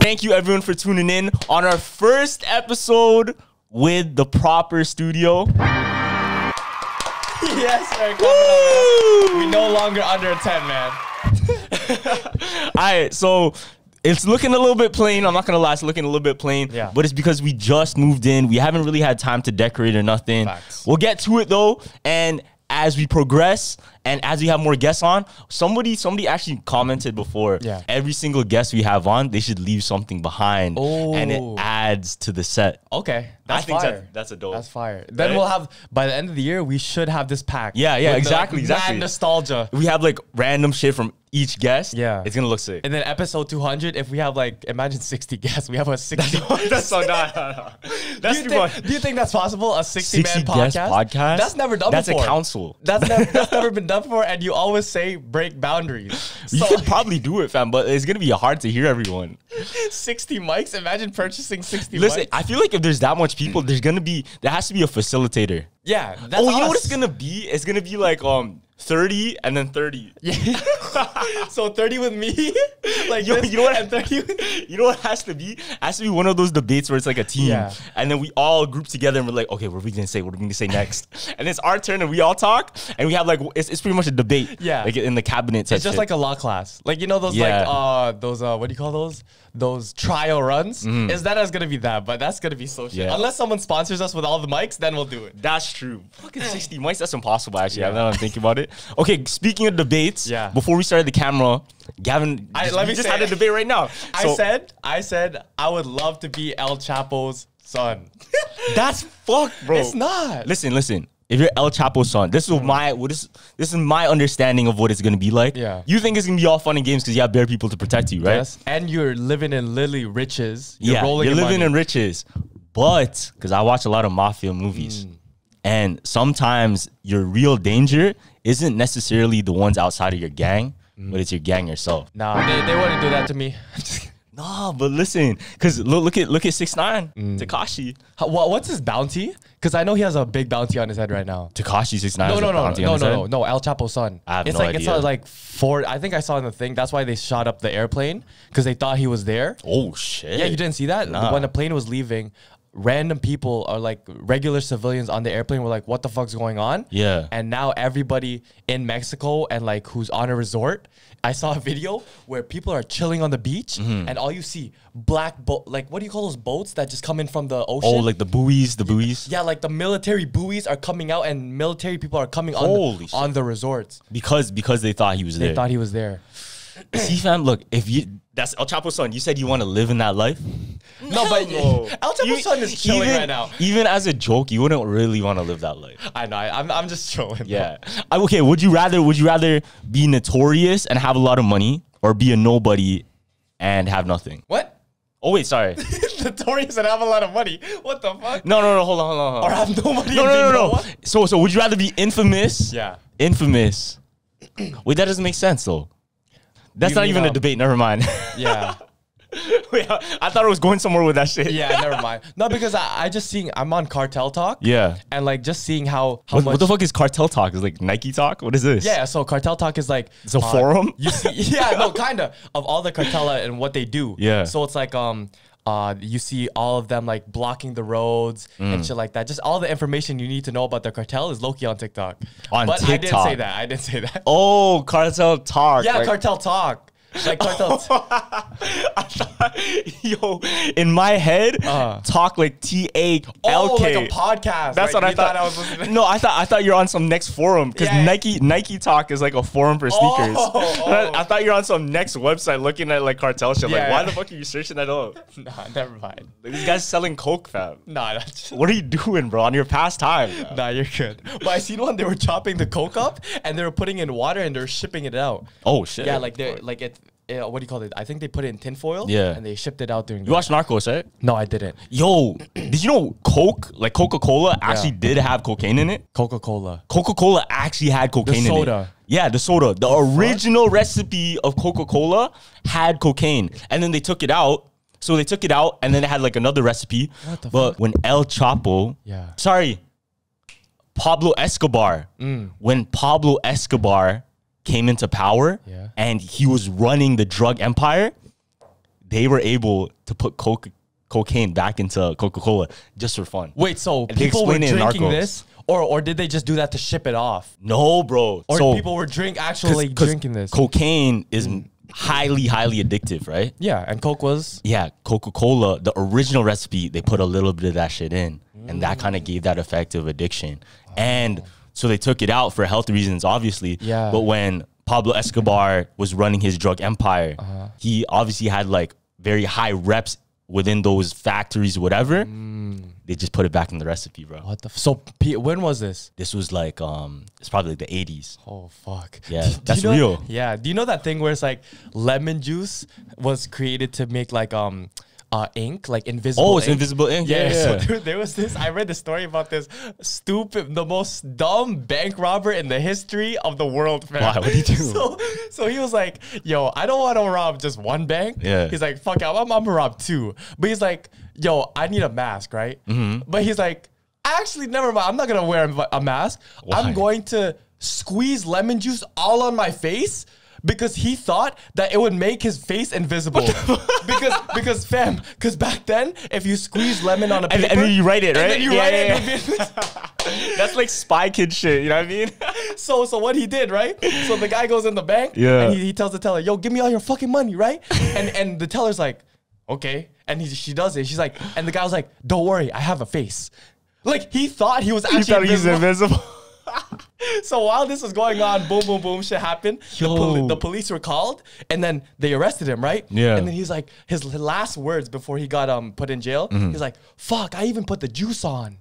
Thank you everyone for tuning in on our first episode with the proper studio. yes, sir. Woo! We no longer under a 10, man. All right, so it's looking a little bit plain. I'm not gonna lie, it's looking a little bit plain. Yeah. But it's because we just moved in. We haven't really had time to decorate or nothing. Facts. We'll get to it though, and as we progress and as we have more guests on, somebody somebody actually commented before. Yeah. Every single guest we have on, they should leave something behind, and it Oh. adds to the set. Okay, that's I think fire. that- that's a dope. That's fire. Then Right? we'll have by the end of the year, we should have this pack. Yeah, yeah, with the, exactly, like, exactly. nostalgia. We have like random shit from each guest. Yeah. it's gonna look sick. And then episode 200, if we have like imagine 60 guests, we have a 60. that's so not. That's do, you too think, much. do you think that's possible? A 60, 60 man podcast? podcast? That's never done That's before. a council. That's never, that's never been done for, and you always say break boundaries. You So could probably do it, fam, but it's gonna be hard to hear everyone. 60 mics. Imagine purchasing 60 Listen, mics. I feel like if there's that much people, there's gonna be there has to be a facilitator. yeah, that's oh, you know what it's gonna be? It's gonna be like um 30 and then 30. Yeah. so 30 with me, like Yo, you know what? and 30 with You know what has to be? It has to be one of those debates where it's like a team, Yeah. and then we all group together and we're like, okay, what are we gonna say? What are we gonna say next? and it's our turn, and we all talk, and we have like it's, it's pretty much a debate. Yeah. like in the cabinet. It's just like a law class. Like you know those Yeah. like uh those uh what do you call those? Those trial runs. Mm-hmm. Is that as gonna be that? But that's gonna be so shit. Yeah. Unless someone sponsors us with all the mics, then we'll do it. That's true. Fucking 60 mics, that's impossible actually. Yeah. Now that I'm thinking about it. Okay, speaking of debates, Yeah. before we started the camera, Gavin, I- just, let me just say- had a debate right now. I So, said, I said I would love to be El Chapo's son. that's fucked, bro. It's not. Listen, listen. If you're El Chapo's son, this is my what is this is my understanding of what it's gonna be like. Yeah. You think it's gonna be all fun and games because you have bare people to protect you, right? Yes. And you're living in lily riches. You're yeah, rolling you're in living money. in riches. But because I watch a lot of mafia movies, Mm. and sometimes your real danger isn't necessarily the ones outside of your gang, Mm. but it's your gang yourself. Nah, they, they wouldn't do that to me. No, but listen, because look, look at look at six nine Mm. Tekashi. What, what's his bounty? Because I know he has a big bounty on his head right now. Tekashi six nine. No, no, no, no, no, no, no. El Chapo's son. I have it's no like it's idea. uh, like four. I think I saw in the thing. That's why they shot up the airplane because they thought he was there. Oh shit. Yeah, you didn't see that Nah. when the plane was leaving. Random people are like regular civilians on the airplane were like, "What the fuck's going on?" Yeah. And now everybody in Mexico and like who's on a resort, I saw a video where people are chilling on the beach Mm-hmm. and all you see black boat, like what do you call those boats that just come in from the ocean? Oh, like the buoys, the buoys. yeah, like the military buoys are coming out and military people are coming on the, shit. on the resorts. Because because they thought he was They there. They thought he was there. See, fam, look, if you that's El Chapo's son, you said you want to live in that life. No, but no. El Chapo's You- son is chilling even, right now. Even as a joke, you wouldn't really want to live that life. I know. I, I'm, I'm just trolling. Yeah. I- Okay. Would you rather? Would you rather be notorious and have a lot of money, or be a nobody and have nothing? What? Oh wait, sorry. Notorious and have a lot of money. What the fuck? No, no, no. Hold on, hold on. Hold Or have no money. No, no, no, no. So, so would you rather be infamous? Yeah. Infamous. Wait, that doesn't make sense though. That's not even a um, debate. Never mind. Yeah. Wait, I, thought it was going somewhere with that shit. Yeah. Never mind. No, because I, I just seeing I'm on Cartel Talk. Yeah. And like just seeing how how What, much. what the fuck is cartel talk? Is like Nike talk? What is this? Yeah. So Cartel Talk is like It's a forum? You see, yeah. No, kinda of all the cartella and what they do. Yeah. So it's like um. Uh, you see all of them like blocking the roads Mm. and shit like that. Just all the information you need to know about the cartel is Loki on TikTok. On but I didn't say that. I didn't say that. Oh, cartel talk. yeah, Like- cartel talk. Like cartel. I thought, yo, in my head, Uh. talk like T A L oh, K. like a podcast. That's what I thought. I was listening. no, I thought I thought you're on some next forum because Yeah. Nike Nike Talk is like a forum for sneakers. Oh, And I, oh. I thought you're on some next website looking at like cartel shit. like, Yeah. why the fuck are you searching that up? Nah, never mind. Like, this guy's selling coke, fam. Nah, that's What are you doing, bro? On your pastime? fam? Nah, you're good. But I seen one they were chopping the coke up and they were putting in water and they're shipping it out. Oh shit. Yeah, like they are like it. Uh, what do you call it? I think they put it in tinfoil. Yeah. And they shipped it out during. You watch Narcos, right? No, I didn't. Yo, did you know Coke, like Coca Cola, actually did have cocaine in it? Coca Cola. Coca Cola actually had cocaine in it. soda. Yeah, the soda. The original recipe of Coca Cola had cocaine, and then they took it out. So they took it out, and then they had like another recipe. What the but when El Chapo, Yeah. sorry, Pablo Escobar. When Pablo Escobar came into power Yeah. and he was running the drug empire, they were able to put coke, cocaine back into Coca Cola just for fun. Wait, so And people were explain it in drinking this, or or did they just do that to ship it off? No, bro. Or so, people were drink actually 'cause- 'cause drinking this? Cocaine is highly, highly addictive, right? yeah, and Coke was Yeah, Coca Cola, the original recipe, they put a little bit of that shit in, and that kind of gave that effect of addiction. And so they took it out for health reasons, obviously. Yeah. But when Pablo Escobar was running his drug empire, Uh-huh. he obviously had like very high reps within those factories, whatever. They just put it back in the recipe, bro. Mm. what the f- so P- when was this? This was like, um, it's probably like the 80s. Oh fuck. Yeah, Do- do you that's know- real. Yeah. Do you know that thing where it's like lemon juice was created to make like um uh ink, like invisible Oh, it's ink? invisible ink? Yeah, Yeah, So yeah. there, there was this. I read the story about this stupid, the most dumb bank robber in the history of the world. Fam. Why? What'd he do? So, so he was like, "Yo, I don't want to rob just one bank." Yeah. He's like, "Fuck, it, I'm, I'm gonna rob two. But he's like, "Yo, I need a mask, right?" Mm-hmm. But he's like, "Actually, never mind. I'm not gonna wear a- a mask. Why? I'm going to squeeze lemon juice all on my face." Because he thought that it would make his face invisible. because because fam, because back then, if you squeeze lemon on a And, paper, and then you write it, and right? then you Yeah, write yeah, it, yeah. That's like spy kid shit, you know what I mean? so so what he did, right? So the guy goes in the bank Yeah. and he, he tells the teller, "Yo, give me all your fucking money, right?" And and the teller's like, "Okay." And he, she does it. She's like, and the guy was like, "Don't worry, I have a face." Like he thought he was actually thought he's invisible. invisible. So while this was going on, boom, boom, boom, shit happened. The, poli- the police were called, and then they arrested him, right? Yeah. And then he's like, his last words before he got um put in jail, Mm-hmm. he's like, "Fuck, I even put the juice on."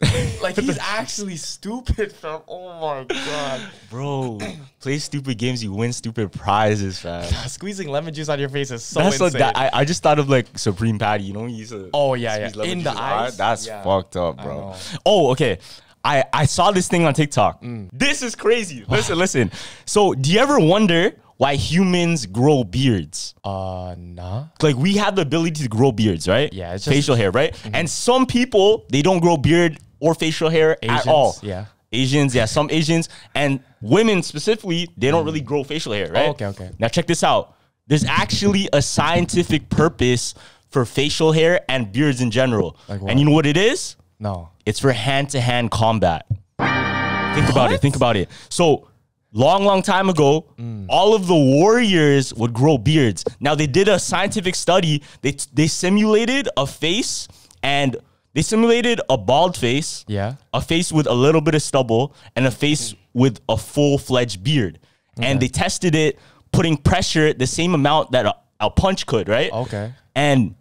like he's actually stupid, fam. Oh my god. Bro, play stupid games, you win stupid prizes, fam. Squeezing lemon juice on your face is so That's insane. like that. I, I just thought of like Supreme Patty. You know, used to. Oh, yeah, yeah. In the eyes? That's Yeah. fucked up, bro. Oh, okay. I I saw this thing on TikTok. Mm. This is crazy. Listen, listen. So, do you ever wonder why humans grow beards? uh, nah. Like we have the ability to grow beards, right? Yeah, it's just- facial hair, right? And some people they don't grow beard or facial hair at all. yeah. Asians, yeah, some Asians and women specifically, they don't really grow facial hair, right? Oh, okay, okay. Now check this out. There's actually a scientific purpose for facial hair and beards in general. Like and you know what it is? No. It's for hand-to-hand combat. Think about it. Think about it. So, long, long time ago, Mm. all of the warriors would grow beards. Now, they did a scientific study. They they simulated a face and they simulated a bald face, Yeah. a face with a little bit of stubble, and a face with a full-fledged beard. And they tested it, putting pressure the same amount that a, a punch could, right? Okay. And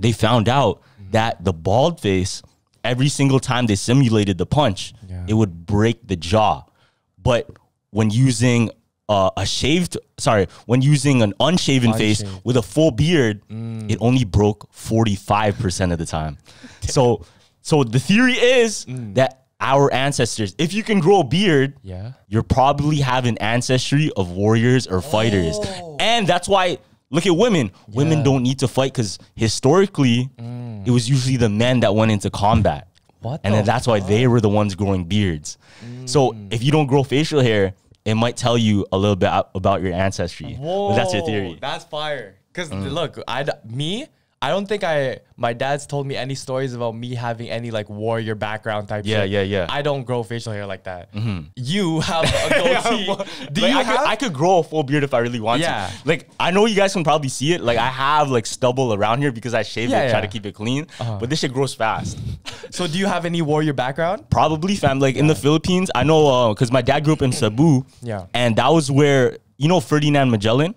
they found out that the bald face, every single time they simulated the punch, Yeah. it would break the jaw. But when using uh, a shaved, sorry, when using an unshaven face with a full beard, it only broke 45% of the time. so, so the theory is that our ancestors, if you can grow a beard, Yeah. you're probably have an ancestry of warriors or fighters. And that's why look at women. Women don't need to fight because historically it was usually the men that went into combat. What And the then that's why they were the ones growing beards. So if you don't grow facial hair, it might tell you a little bit about your ancestry. But that's your theory. Mm. That's fire. Cause look, I me, I don't think I. My dad's told me any stories about me having any like warrior background type. Yeah, shit. yeah, yeah. I don't grow facial hair like that. Mm-hmm. You have a goatee. well, Do like, you I have? Could, I could grow a full beard if I really want Yeah. to. Like I know you guys can probably see it. Like I have like stubble around here because I shave Yeah, it, try to keep it clean. Uh-huh. But this shit grows fast. so do you have any warrior background? Probably fam. Like in the Philippines, I know uh, because my dad grew up in Cebu. Yeah. And that was where you know Ferdinand Magellan.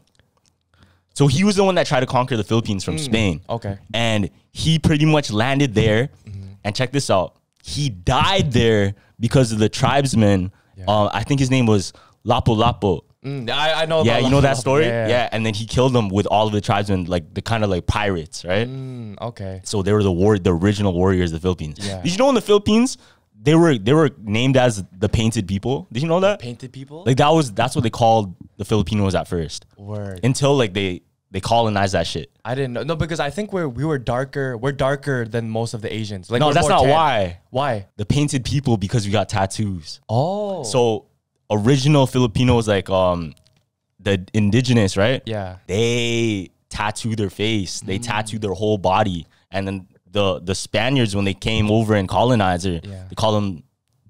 So he was the one that tried to conquer the Philippines from Spain. Mm, okay. And he pretty much landed there. And check this out. He died there because of the tribesmen. Uh, I think his name was Lapu Lapu. Mm, I, I know. Yeah, you know that story? Yeah. Yeah, and then he killed them with all of the tribesmen, like the kind of like pirates, right? Mm, okay. So they were the war, the original warriors of the Philippines. Yeah. Did you know in the Philippines they were they were named as the painted people? Did you know that? Painted people. Like that was that's what they called the Filipinos at first. Word. Until like they they colonized that shit. I didn't know. No, because I think we're we were darker. We're darker than most of the Asians. Like No, that's not tan. why. Why? The painted people because we got tattoos. Oh. So original Filipinos like um the indigenous, right? yeah. They tattoo their face. They Mm. tattoo their whole body. And then the the Spaniards when they came over and colonized it, Yeah. they call them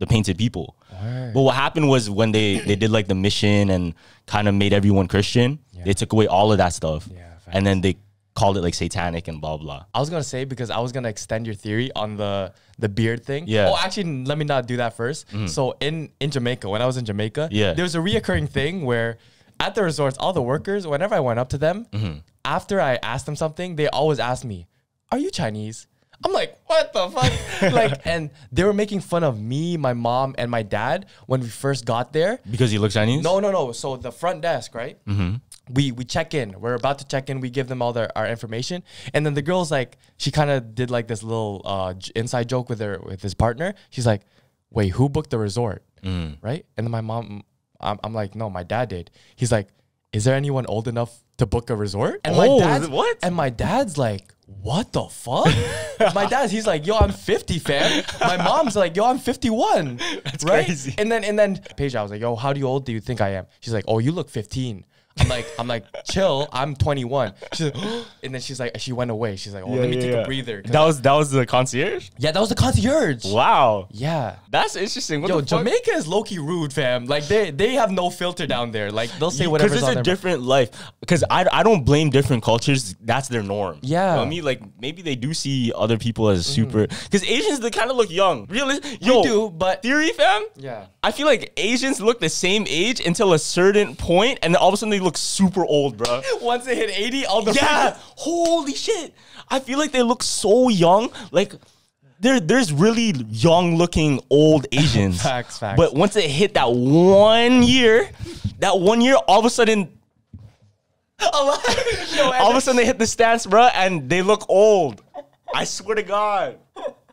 the painted people. Word. But what happened was when they they did like the mission and kind of made everyone Christian, they took away all of that stuff. Yeah, and then they called it like satanic and blah blah. I was gonna say because I was gonna extend your theory on the the beard thing. Yeah. Oh, actually, let me not do that 1st So in in Jamaica, when I was in Jamaica, Yeah. there was a reoccurring thing where at the resorts, all the workers, whenever I went up to them, Mm-hmm. after I asked them something, they always asked me, "Are you Chinese?" I'm like, what the fuck? like, and they were making fun of me, my mom, and my dad when we first got there. Because you look Chinese? No, no, no. So the front desk, right? Mm-hmm. We we check in. We're about to check in. We give them all their our information, and then the girl's like, she kind of did like this little uh, inside joke with her with his partner. She's like, "Wait, who booked the resort?" Mm. Right? And then my mom, I'm, I'm like, "No, my dad did." He's like, "Is there anyone old enough to book a resort?" And Oh, my dad's what? And my dad's like, "What the fuck?" my dad's he's like, "Yo, I'm 50, fam." My mom's like, "Yo, I'm 51." That's crazy. and then and then Paige, I was like, "Yo, how do you old do you think I am?" She's like, "Oh, you look 15." I'm like, I'm like, chill. I'm 21. She's like, and then she's like, she went away. She's like, oh, let me take a breather. That was that was the concierge. yeah, that was the concierge. Wow, Yeah. that's interesting. What Yo. Jamaica is low key rude, fam. Like they they have no filter down there. Like they'll say whatever. because it's a different life. Because I, I don't blame different cultures. That's their norm. Yeah. Mm-hmm. you know I mean, like maybe they do see other people as super. Because Asians they kind of look young. Really, yo, do, but- theory, fam. Yeah. I feel like Asians look the same age until a certain point, and then all of a sudden they look super old, bro. Once they hit 80, all the yeah, holy shit! I feel like they look so young. Like there, there's really young looking old Asians. Facts, facts. But once they hit that one year, that one year, all of a sudden, Yo, all of a sudden they hit the stance, bro, and they look old. I swear to God.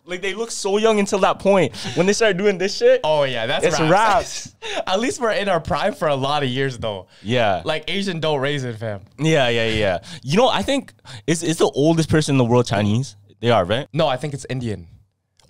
Like they look so young until that point. When they start doing this shit, Oh yeah, that's It's raps. At least we're in our prime for a lot of years though. yeah, Like Asian don't raise it, fam. yeah, yeah, yeah. You know, I think is is the oldest person in the world Chinese? They are, right? No, I think it's Indian.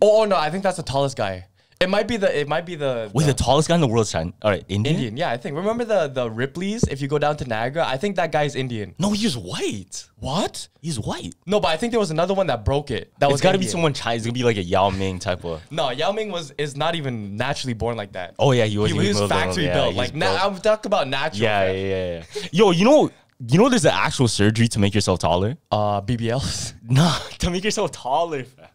Oh, oh no, I think that's the tallest guy. It might be the. It might be the. Wait, the the tallest guy in the world Chinese. All right, Indian. Indian. Yeah, I think. Remember the the Ripleys? If you go down to Niagara, I think that guy's Indian. No, he's white. What? He's white. No, but I think there was another one that broke it. That was It's got to be someone Chinese. It's gonna be like a Yao Ming type of. No, Yao Ming was is not even naturally born like that. Oh yeah, he was. he, was built- factory yeah, built. Like na- I'm talking about natural. Yeah, yeah, yeah, yeah. Yo, you know, you know, there's an actual surgery to make yourself taller. Uh, BBLs, Nah, to make yourself taller. fam.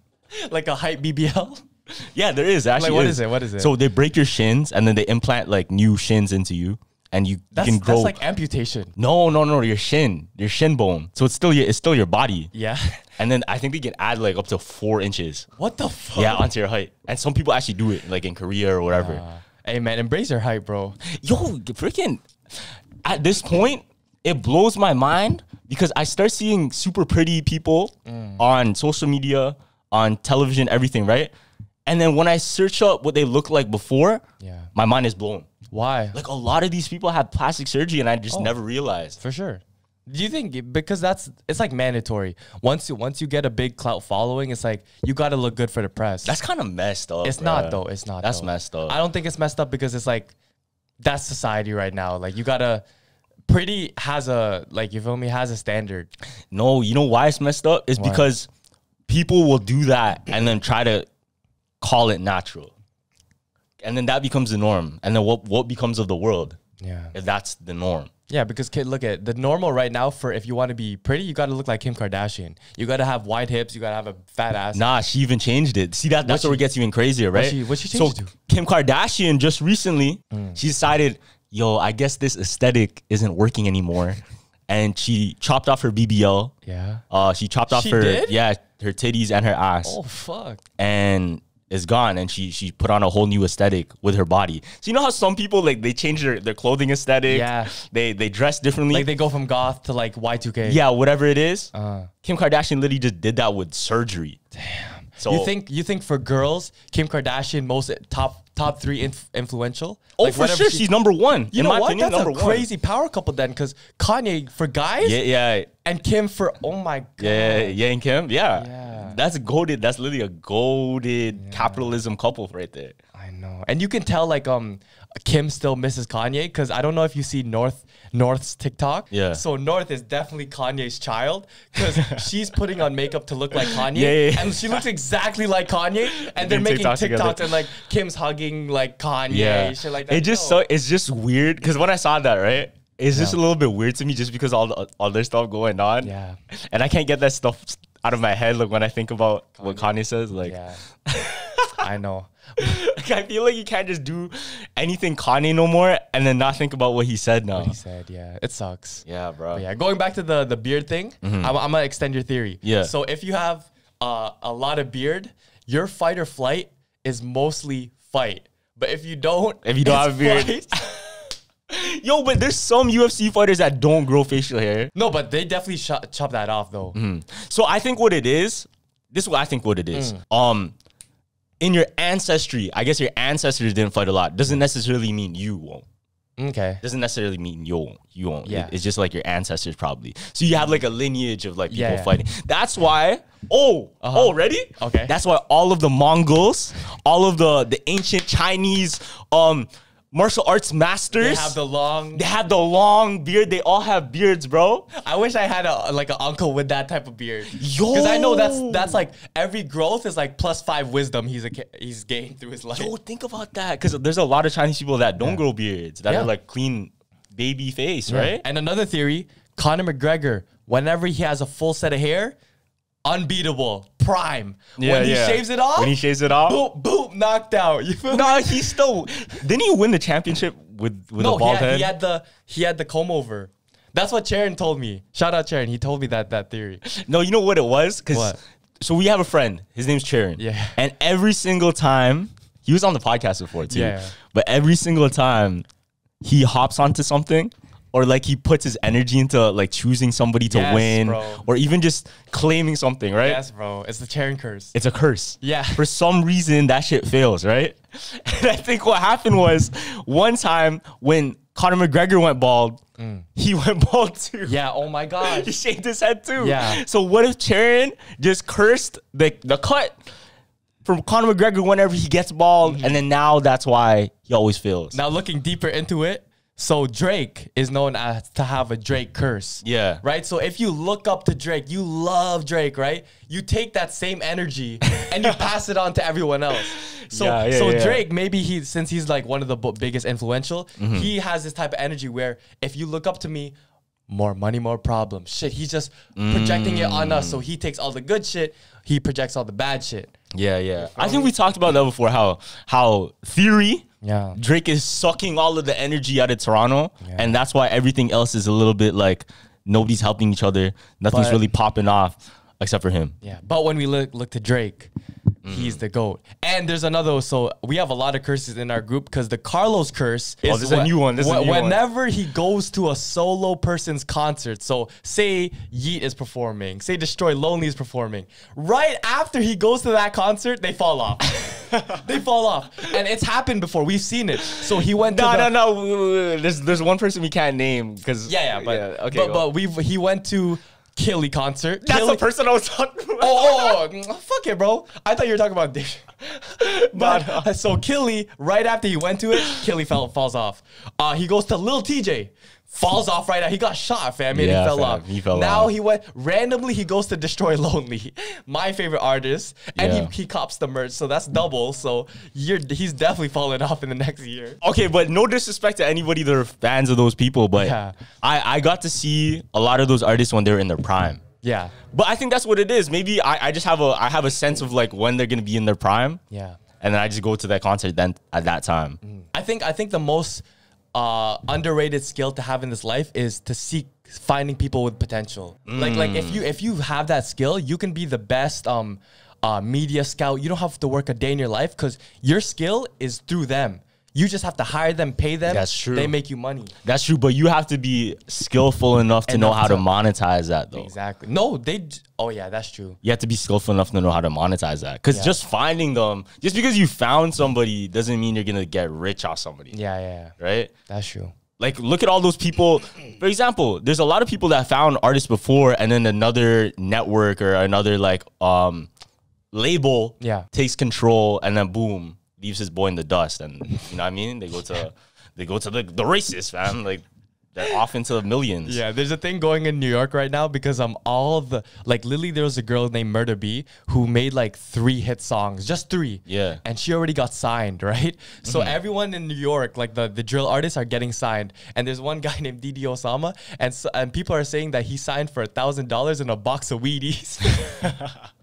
like a height BBL. Yeah, there is actually. what is it? What is it? So they break your shins and then they implant like new shins into you, and you, you can grow. that's like amputation. no, no, no, your shin, your shin bone. So it's still your, it's still your body. Yeah. And then I think they can add like up to four inches. What the fuck? Yeah, onto your height. And some people actually do it, like in Korea or whatever. Hey man, embrace your height, bro. Yo, freaking at this point, it blows my mind because I start seeing super pretty people Mm. on social media, on television, everything, right? And then when I search up what they look like before, Yeah. my mind is blown. Why? Like a lot of these people have plastic surgery and I just oh. never realized. For sure. Do you think because that's it's like mandatory. Once you once you get a big clout following, it's like you got to look good for the press. That's kind of messed up. it's bruh. not though. It's not. That's though. messed up. I don't think it's messed up because it's like that's society right now. Like you gotta. Pretty has a like you feel me has a standard. No, you know why it's messed up? It's Why? because people will do that and then try to call it natural. And then that becomes the norm. And then what what becomes of the world Yeah. if that's the norm? Yeah, because kid, look at the normal right now for if you want to be pretty, you got to look like Kim Kardashian. You got to have wide hips. You got to have a fat ass. Nah, she even changed it. See that that's What where she- it gets even crazier, right? she- what she changed it to? Kim Kardashian just recently she decided, yo, I guess this aesthetic isn't working anymore. and she chopped off her BBL. Yeah. Uh she chopped off She her did? yeah, her titties and her ass. Oh fuck. and is gone and she she put on a whole new aesthetic with her body. So you know how some people like they change their, their clothing aesthetic? Yeah. They they dress differently. Like they go from goth to like Y2K. yeah, whatever it is. Uh, Kim Kardashian literally just did that with surgery. Damn. So you think you think for girls, Kim Kardashian most top top three inf- influential? Oh, Like, for sure, she- she's number one. You know what? opinion, That's number a crazy power couple then, because Kanye for guys. Yeah, yeah. and Kim for oh my god. Yeah, yeah, and Kim. Yeah. Yeah. That's a goaded. That's literally a goaded capitalism couple right there. I know, and you can tell like um Kim still misses Kanye because I don't know if you see North North's TikTok. Yeah. So North is definitely Kanye's child because she's putting on makeup to look like Kanye, Yeah, yeah, yeah. and she looks exactly like Kanye, and they're making TikToks together. and like Kim's hugging like Kanye, shit like that. It just No. so it's just weird because when I saw that, right, it's just a little bit weird to me just because all the other stuff going on. Yeah. And I can't get that stuff out of my head. Like when I think about what Kanye says, like, Yeah. I know. like, I feel like you can't just do anything Kanye no more and then not think about what he said now. He said, yeah, it sucks. Yeah, bro. But yeah, going back to the the beard thing, I'm, I'm gonna extend your theory. Mm-hmm. Yeah. So if you have uh, a lot of beard, your fight or flight is mostly fight. But if you don't, If you don't have a beard. flight. Yo, but there's some UFC fighters that don't grow facial hair. no, but they definitely chop that off though. So I think what it is, this is what I think what it is. Um, in your ancestry, I guess your ancestors didn't fight a lot. Doesn't necessarily mean you won't. Okay. Doesn't necessarily mean you won't. You won't. Yeah. It- it's just like your ancestors probably. So you have like a lineage of like people Yeah, yeah. fighting. That's why. Oh, oh, ready? Okay. That's why all of the Mongols, all of the the ancient Chinese um martial arts masters, They have the long. they have the long beard. They all have beards, bro. I wish I had a like an uncle with that type of beard. Yo. Because I know that's that's like every growth is like plus five wisdom he's a, he's gained through his life. Yo, think about that. Because there's a lot of Chinese people that don't grow beards, that Yeah. are like clean baby face, right? And another theory, Conor McGregor, whenever he has a full set of hair, unbeatable, prime. when he shaves it off, When he shaves it off. boom, boom, knocked out. You feel me? No, he still didn't he win the championship with with No, a he bald had, head? he had the he had the comb over. That's what Sharon told me. Shout out Sharon. He told me that that theory. no, you know what it was? Because What? so we have a friend. His name's Charon. Yeah. And every single time he was on the podcast before too. Yeah. But every single time he hops onto something. Or like he puts his energy into like choosing somebody to Yes, win, bro. or even just claiming something, right? Yes, bro. It's the Sharon curse. it's a curse. Yeah. For some reason, that shit fails, right? And I think what happened was one time when Conor McGregor went bald, he went bald too. Mm. Yeah. Oh my god. He shaved his head too. Yeah. So what if Charon just cursed the the cut from Conor McGregor whenever he gets bald, Mm-hmm. and then now that's why he always fails. Now looking deeper into it, so Drake is known as to have a Drake curse. Yeah. Right? So if you look up to Drake, you love Drake, right? You take that same energy and you pass it on to everyone else. So Yeah, yeah, so yeah. Drake, maybe he since he's like one of the biggest influential, Mm-hmm. he has this type of energy where if you look up to me, more money, more problems. Shit, he's just projecting it on us. So he takes all the good shit, he projects all the bad shit. Yeah, yeah. I think we talked about that before. How how theory. Yeah. Drake is sucking all of the energy out of Toronto, and that's why everything else is a little bit like nobody's helping each other. Nothing's But- really popping off except for him. Yeah, but when we look look to Drake, Mm. he's the goat. And there's another. So we have a lot of curses in our group because the Carlos curse is Oh, is a new one, this is a wh- new one. whenever he goes to a solo person's concert. So say Yeat is performing, say Destroy Lonely is performing. Right after he goes to that concert, they fall off. they fall off, and it's happened before. We've seen it. So he went. No, no, no. There's there's one person we can't name because Yeah, yeah, but okay. but, go. but we he went to Killy concert. that's Killy- the person I was talking about. Oh, oh, oh, fuck it, bro. I thought you were talking about Dick. but so Killy, right after he went to it, Killy fell falls off. Uh, he goes to Lil Tjay. Falls off right now. He got shot, fam, and Yeah, he fell fam, off. he fell now off. he went randomly. He goes to Destroy Lonely, my favorite artist, and Yeah. he, he cops the merch. So that's double. So you're he's definitely falling off in the next year. Okay, but no disrespect to anybody that are fans of those people, but Yeah. I, I got to see a lot of those artists when they were in their prime. Yeah, But I think that's what it is. Maybe I, I just have a I have a sense of like when they're gonna be in their prime. yeah. And then I just go to that concert then at that time. Mm. I think I think the most uh, underrated skill to have in this life is to seek finding people with potential. Like like if you if you have that skill, you can be the best um uh, media scout. You don't have to work a day in your life because your skill is through them. You just have to hire them, pay them. That's true. They make you money. That's true, but you have to be skillful enough to know how to to- monetize that though. Exactly. No, they. Oh yeah, that's true. You have to be skillful enough to know how to monetize that. Because Yeah. just finding them, just because you found somebody doesn't mean you're gonna get rich off somebody. Yeah, yeah, yeah. Right? That's true. Like, look at all those people. For example, there's a lot of people that found artists before, and then another network or another like um label Yeah. takes control, and then boom, leaves his boy in the dust. And you know what I mean? They go to they go to the the racist fam. Like they're off into the millions. Yeah, there's a thing going in New York right now because I'm um all the like Lily, there was a girl named Murder B who made like three hit songs, just three. Yeah. And she already got signed, right? So everyone in New York, like the, the drill artists are getting signed. And there's one guy named DD Osama, and so, and people are saying that he signed for a thousand dollars and a box of Wheaties.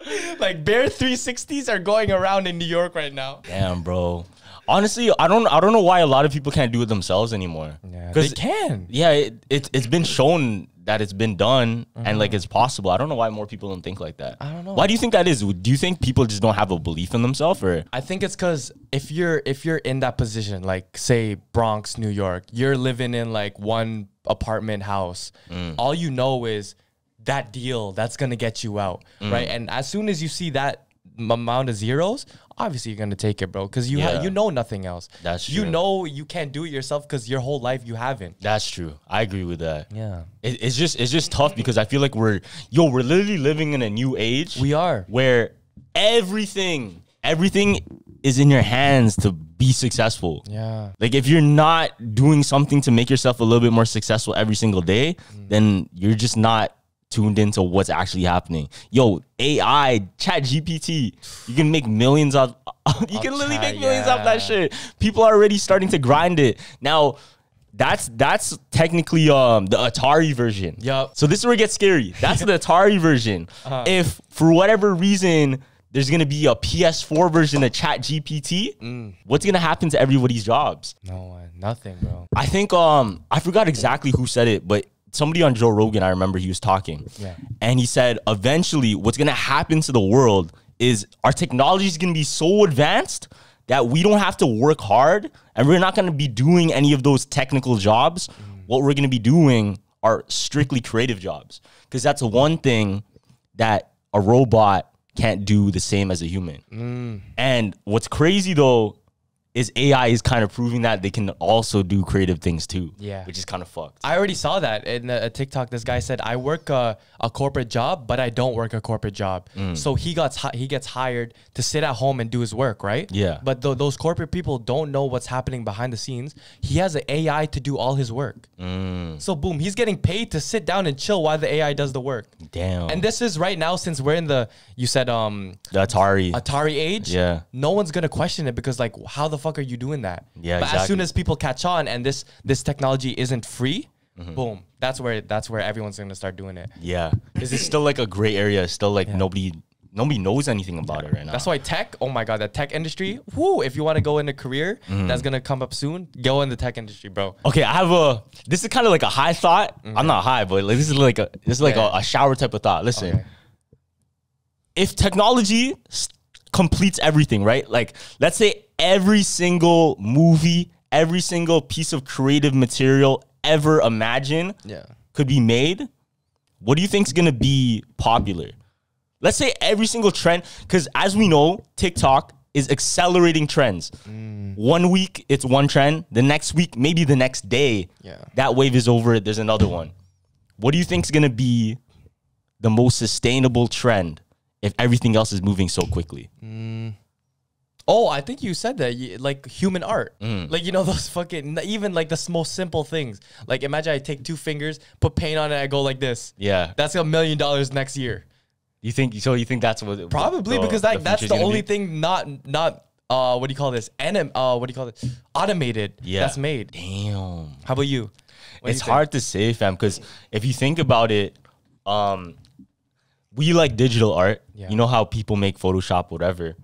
like bare 360s are going around in New York right now. Damn, bro. Honestly, I don't I don't know why a lot of people can't do it themselves anymore. Yeah, they can. Yeah, it, it it's been shown that it's been done and like mm-hmm. it's possible. I don't know why more people don't think like that. I don't know. Why do you think that is? Do you think people just don't have a belief in themselves or I think it's because if you're if you're in that position, like say Bronx, New York, you're living in like one apartment house. Mm. All you know is that deal that's gonna get you out, mm. right? And as soon as you see that amount of zeros, obviously you're gonna take it, bro, because you ha- you know nothing else. That's true. You know you can't do it yourself because your whole life you haven't. That's true. I agree with that. Yeah. It, it's just it's just tough because I feel like we're yo we're literally living in a new age. We are. where everything everything is in your hands to be successful. Yeah. Like if you're not doing something to make yourself a little bit more successful every single day, mm. then you're just not tuned into what's actually happening. Yo, AI, Chat GPT, you can make millions of you can literally make millions off that shit. People are already starting to grind it. Now that's that's technically um the Atari version. Yup. So this is where it gets scary. That's the Atari version. Uh-huh. If for whatever reason there's gonna be a PS4 version of Chat GPT, Mm. what's gonna happen to everybody's jobs? No one, nothing, bro. I think um I forgot exactly who said it, but somebody on Joe Rogan, I remember he was talking. Yeah. And he said eventually what's gonna happen to the world is our technology is gonna be so advanced that we don't have to work hard and we're not gonna be doing any of those technical jobs. Mm. What we're gonna be doing are strictly creative jobs. Because that's one thing that a robot can't do the same as a human. Mm. And what's crazy though is AI is kind of proving that they can also do creative things too. Yeah. Which is kind of fucked. I already saw that in a, TikTok. This guy said, "I work a, a corporate job, but I don't work a corporate job." Mm. So he got he gets hired to sit at home and do his work, right? Yeah. But th- those corporate people don't know what's happening behind the scenes. He has an AI to do all his work. Mm. So boom, he's getting paid to sit down and chill while the AI does the work. Damn. And this is right now since we're in the you said um the Atari. Atari age, Yeah. no one's gonna question it because like, how the fuck are you doing that? Yeah, But as soon as people catch on and this this technology isn't free, Mm-hmm. boom, that's where that's where everyone's gonna start doing it. yeah. is it still like a gray area. It's still like nobody nobody knows anything about it right now. That's why tech. Oh my god, the tech industry. Whoo! If you want to go in a career Mm-hmm. that's gonna come up soon, go in the tech industry, bro. Okay, I have a. This is kind of like a high thought. I'm not high, but like this is like a this is like Yeah. a, a shower type of thought. Listen, Okay. if technology s- completes everything, right? Like, let's say every single movie, every single piece of creative material ever imagined Yeah. could be made, what do you think is gonna be popular? Let's say every single trend, because as we know, TikTok is accelerating trends. Mm. One week it's one trend, the next week, maybe the next day, Yeah. that wave is over, there's another one. What do you think is gonna be the most sustainable trend if everything else is moving so quickly? Mm. Oh, I think you said that, y- like human art, Mm. like you know those fucking even like the most simple things. Like imagine I take two fingers, put paint on it, I go like this. Yeah. That's a million dollars next year. You think so? You think that's what? Probably the- because like that's the only be? thing not not uh what do you call this? Anim uh what do you call it? Automated. Yeah. That's made. Damn. How about you? What it's you hard to say, fam, because if you think about it, um, we like digital art. Yeah. You know how people make Photoshop, whatever.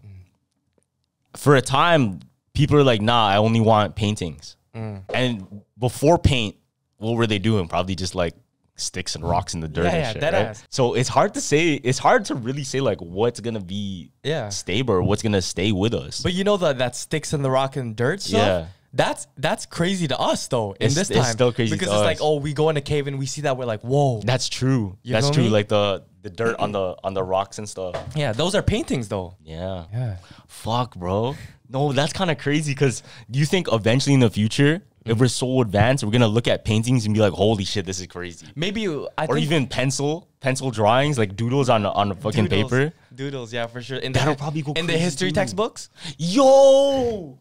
For a time, people are like, "Nah, I only want paintings." Mm. And before paint, what were they doing? Probably just like sticks and rocks in the dirt Yeah, and yeah, shit. right? ass. So it's hard to say. It's hard to really say like what's gonna be Yeah. stable or what's gonna stay with us. But you know that that sticks in the rock and dirt stuff. Yeah. That's that's crazy to us though in It's- this it's time. still crazy because it's us. like oh we go in a cave and we see that we're like whoa That's true. You That's true. Like the the dirt on the on the rocks and stuff. yeah those are paintings though. Yeah. Yeah. Fuck, bro. No, that's kind of crazy. Cause do you think eventually in the future if we're so advanced, we're gonna look at paintings and be like, "Holy shit, this is crazy." Maybe I Or even pencil, pencil drawings, like doodles on on a fucking doodles, paper. Doodles, yeah, for sure. In That'll the, probably go in the history textbooks. Yo,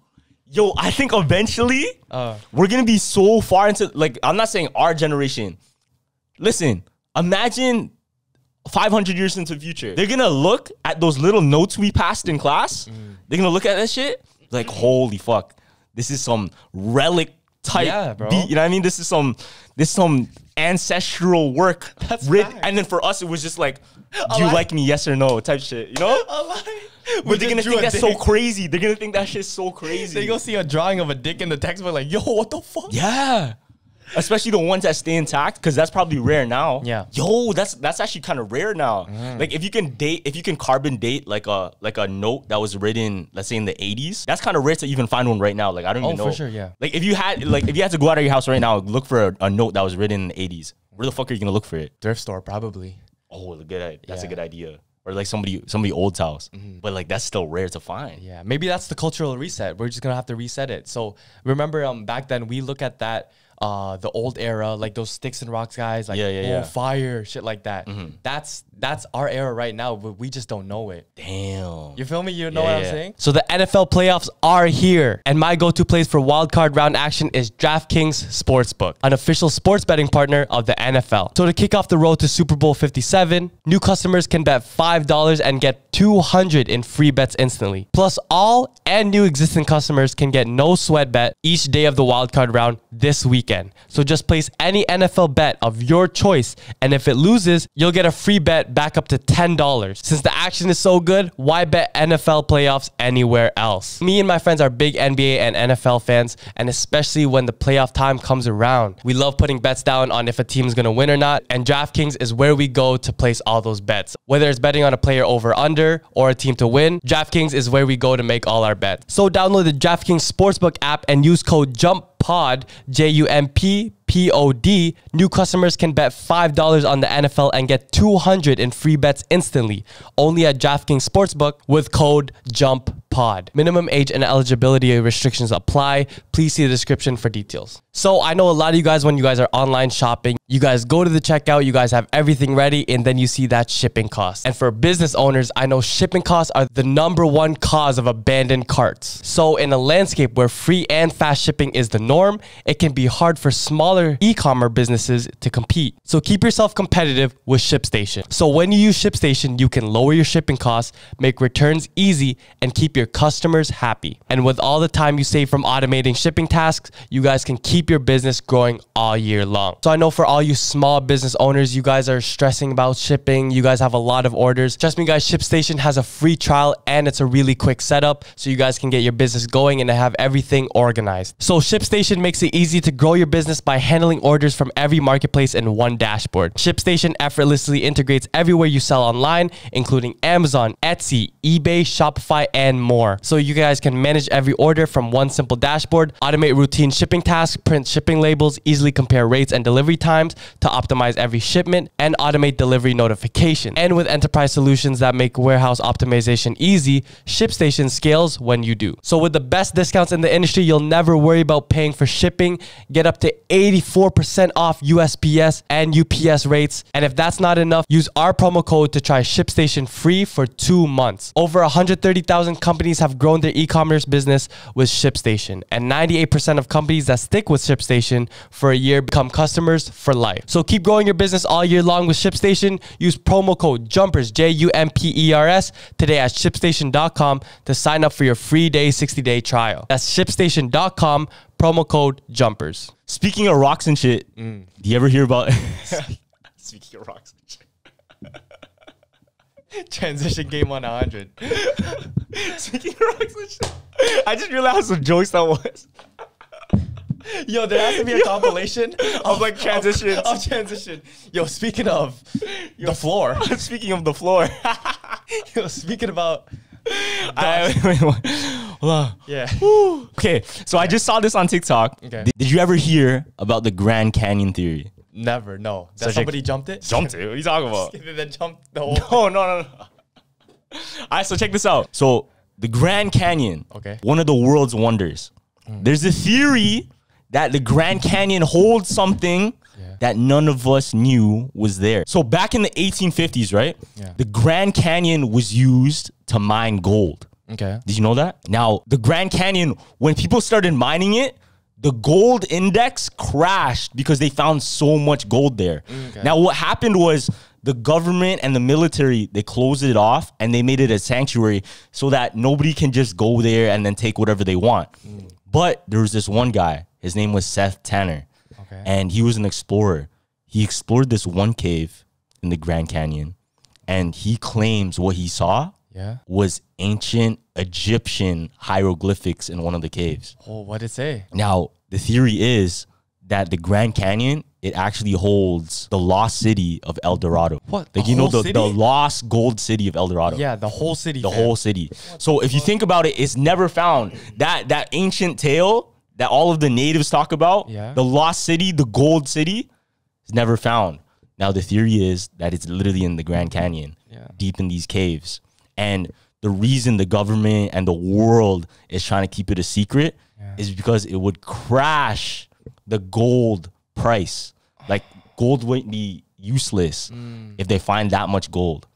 yo, I think eventually Uh. we're gonna be so far into like I'm not saying our generation. Listen, imagine 500 years into the future. They're gonna look at those little notes we passed in class. Mm. They're gonna look at that shit like, holy fuck, this is some relic type Yeah, bro. beat. You know what I mean? This is some this is some ancestral work. That's facts. and then for us, it was just like, do you like me? Yes or no? Type shit. You know? But they're gonna think that's so crazy. They're gonna think that shit's so crazy. They go see a drawing of a dick in the textbook, like, yo, what the fuck? yeah. Especially the ones that stay intact, because that's probably rare now. Yeah. Yo, that's that's actually kind of rare now. Mm. Like if you can date, if you can carbon date like a like a note that was written, let's say in the 80s, that's kind of rare to even find one right now. Like I don't oh, even Oh, know. for sure, yeah. Like if you had like if you had to go out of your house right now, look for a, a note that was written in the 80s. Where the fuck are you gonna look for it? Thrift store, probably. Oh, good. That's a good idea. Or like somebody somebody old's house. But like that's still rare to find. Yeah, maybe that's the cultural reset. We're just gonna have to reset it. So remember, um, back then we look at that, uh, the old era, like those sticks and rocks guys, like Yeah, yeah, yeah. fire, shit like that. That's that's our era right now, but we just don't know it. Damn. You feel me? You know Yeah, what I'm yeah. saying? So the NFL playoffs are here, and my go-to place for wild card round action is DraftKings Sportsbook, an official sports betting partner of the NFL. So to kick off the road to Super Bowl 57, new customers can bet $5 and get 200 in free bets instantly. Plus, all and new existing customers can get no sweat bet each day of the wild card round this weekend. So just place any NFL bet of your choice, and if it loses, you'll get a free bet back up to $10. Since the action is so good, why bet NFL playoffs anywhere else? Me and my friends are big NBA and NFL fans, and especially when the playoff time comes around. We love putting bets down on if a team is going to win or not, and DraftKings is where we go to place all those bets. Whether it's betting on a player over under or a team to win, DraftKings is where we go to make all our bets. So download the DraftKings Sportsbook app and use code JUMPPOD, J U M P P O D. New customers can bet $5 on the NFL and get 200 in free bets instantly. Only at DraftKings Sportsbook with code JUMPPOD. Minimum age and eligibility restrictions apply. Please see the description for details. So I know a lot of you guys, when you guys are online shopping, you guys go to the checkout, you guys have everything ready, and then you see that shipping cost. And for business owners, I know shipping costs are the number one cause of abandoned carts. So in a landscape where free and fast shipping is the norm, it can be hard for smaller e-commerce businesses to compete. So keep yourself competitive with ShipStation. So when you use ShipStation, you can lower your shipping costs, make returns easy, and keep your customers happy. And with all the time you save from automating shipping tasks, you guys can keep your business growing all year long. So I know for all you small business owners, you guys are stressing about shipping. You guys have a lot of orders. Trust me, guys, ShipStation has a free trial and it's a really quick setup so you guys can get your business going and have everything organized. So ShipStation makes it easy to grow your business by handling orders from every marketplace in one dashboard. ShipStation effortlessly integrates everywhere you sell online, including Amazon, Etsy, eBay, Shopify, and more. So you guys can manage every order from one simple dashboard, automate routine shipping tasks, print shipping labels, easily compare rates and delivery times to optimize every shipment, and automate delivery notification. And with enterprise solutions that make warehouse optimization easy, ShipStation scales when you do. So with the best discounts in the industry, you'll never worry about paying for shipping. Get up to 84% off USPS and UPS rates. And if that's not enough, use our promo code to try ShipStation free for two months. Over 130,000 companies have grown their e-commerce business with ShipStation, and 98% of companies that stick with ShipStation for a year become customers for life. So keep growing your business all year long with ShipStation. Use promo code JUMPERS, J U M P E R S, today at ShipStation.com to sign up for your free day 60 day trial. That's ShipStation.com, promo code JUMPERS. Speaking of rocks and shit, Mm. do you ever hear about? Speaking of rocks and shit. Transition game on 100. Speaking of rocks and shit. I just realized how some jokes that was. Yo, there has to be a compilation Of like transitions. Of, transition. Yo, speaking of the floor. Speaking of the floor. Yo, speaking about I, hold on. yeah. Okay, so I just saw this on TikTok. Okay. Did, did you ever hear about the Grand Canyon theory? Never. No. That Such somebody jumped it. Jumped it. What are you talking about? then jumped the whole. Oh no no no. All right, so check this out. So the Grand Canyon, Okay. one of the world's wonders. Hmm. There's a theory that the Grand Canyon holds something Yeah. that none of us knew was there. So back in the 1850s, right? Yeah. The Grand Canyon was used to mine gold. Okay. Did you know that? Now, the Grand Canyon, when people started mining it, the gold index crashed because they found so much gold there. Mm, okay. Now, what happened was the government and the military, they closed it off and they made it a sanctuary so that nobody can just go there and then take whatever they want. Mm. But there was this one guy, his name was Seth Tanner, Okay. and he was an explorer. He explored this one cave in the Grand Canyon and he claims what he saw Yeah. was ancient Egyptian hieroglyphics in one of the caves. Oh, what did it say? Now, the theory is that the Grand Canyon it actually holds the lost city of El Dorado. What? Like The you know the, the city? lost gold city of El Dorado. Yeah, the whole city. The fam. whole city. So if you think about it, it's never found. That that ancient tale that all of the natives talk about, Yeah. the lost city, the gold city, is never found. Now the theory is that it's literally in the Grand Canyon, Yeah. deep in these caves. And the reason the government and the world is trying to keep it a secret is because it would crash the gold price. Like gold wouldn't be useless Mm. if they find that much gold.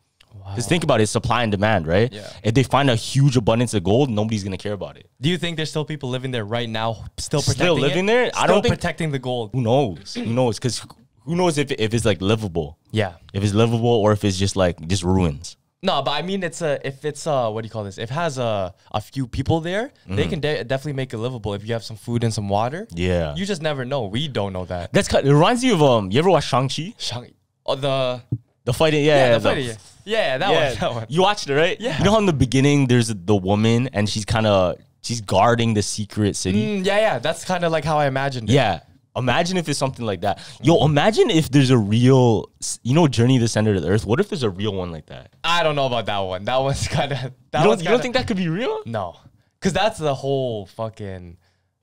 Because think about it, supply and demand, right? Yeah. If they find a huge abundance of gold, nobody's gonna care about it. Do you think there's still people living there right now, still protecting Still living it? there? I Still don't think- protecting the gold. Who knows? Who knows? Because who knows if if it's like livable? Yeah. If it's livable or if it's just like just ruins. No, but I mean, it's a if it's a what do you call this? If it has a a few people there, they can de- definitely make it livable if you have some food and some water. Mm-hmm. Yeah. You just never know. We don't know that. That's kind. It reminds you of um. You ever watch Shang Chi? Shang- oh, the The fighting. Yeah. yeah, yeah, the fighting, yeah. Yeah, that yeah. one, that one. You watched it, right? Yeah. You know how in the beginning there's the woman and she's kind of she's guarding the secret city. Mm, yeah, yeah, that's kind of like how I imagined it. Yeah. Imagine if it's something like that. Yo, imagine if there's a real, you know, Journey to the Center of the Earth. What if there's a real one like that? I don't know about that one. That one's kind of. That You don't, you don't think that could be real? No, because that's the whole fucking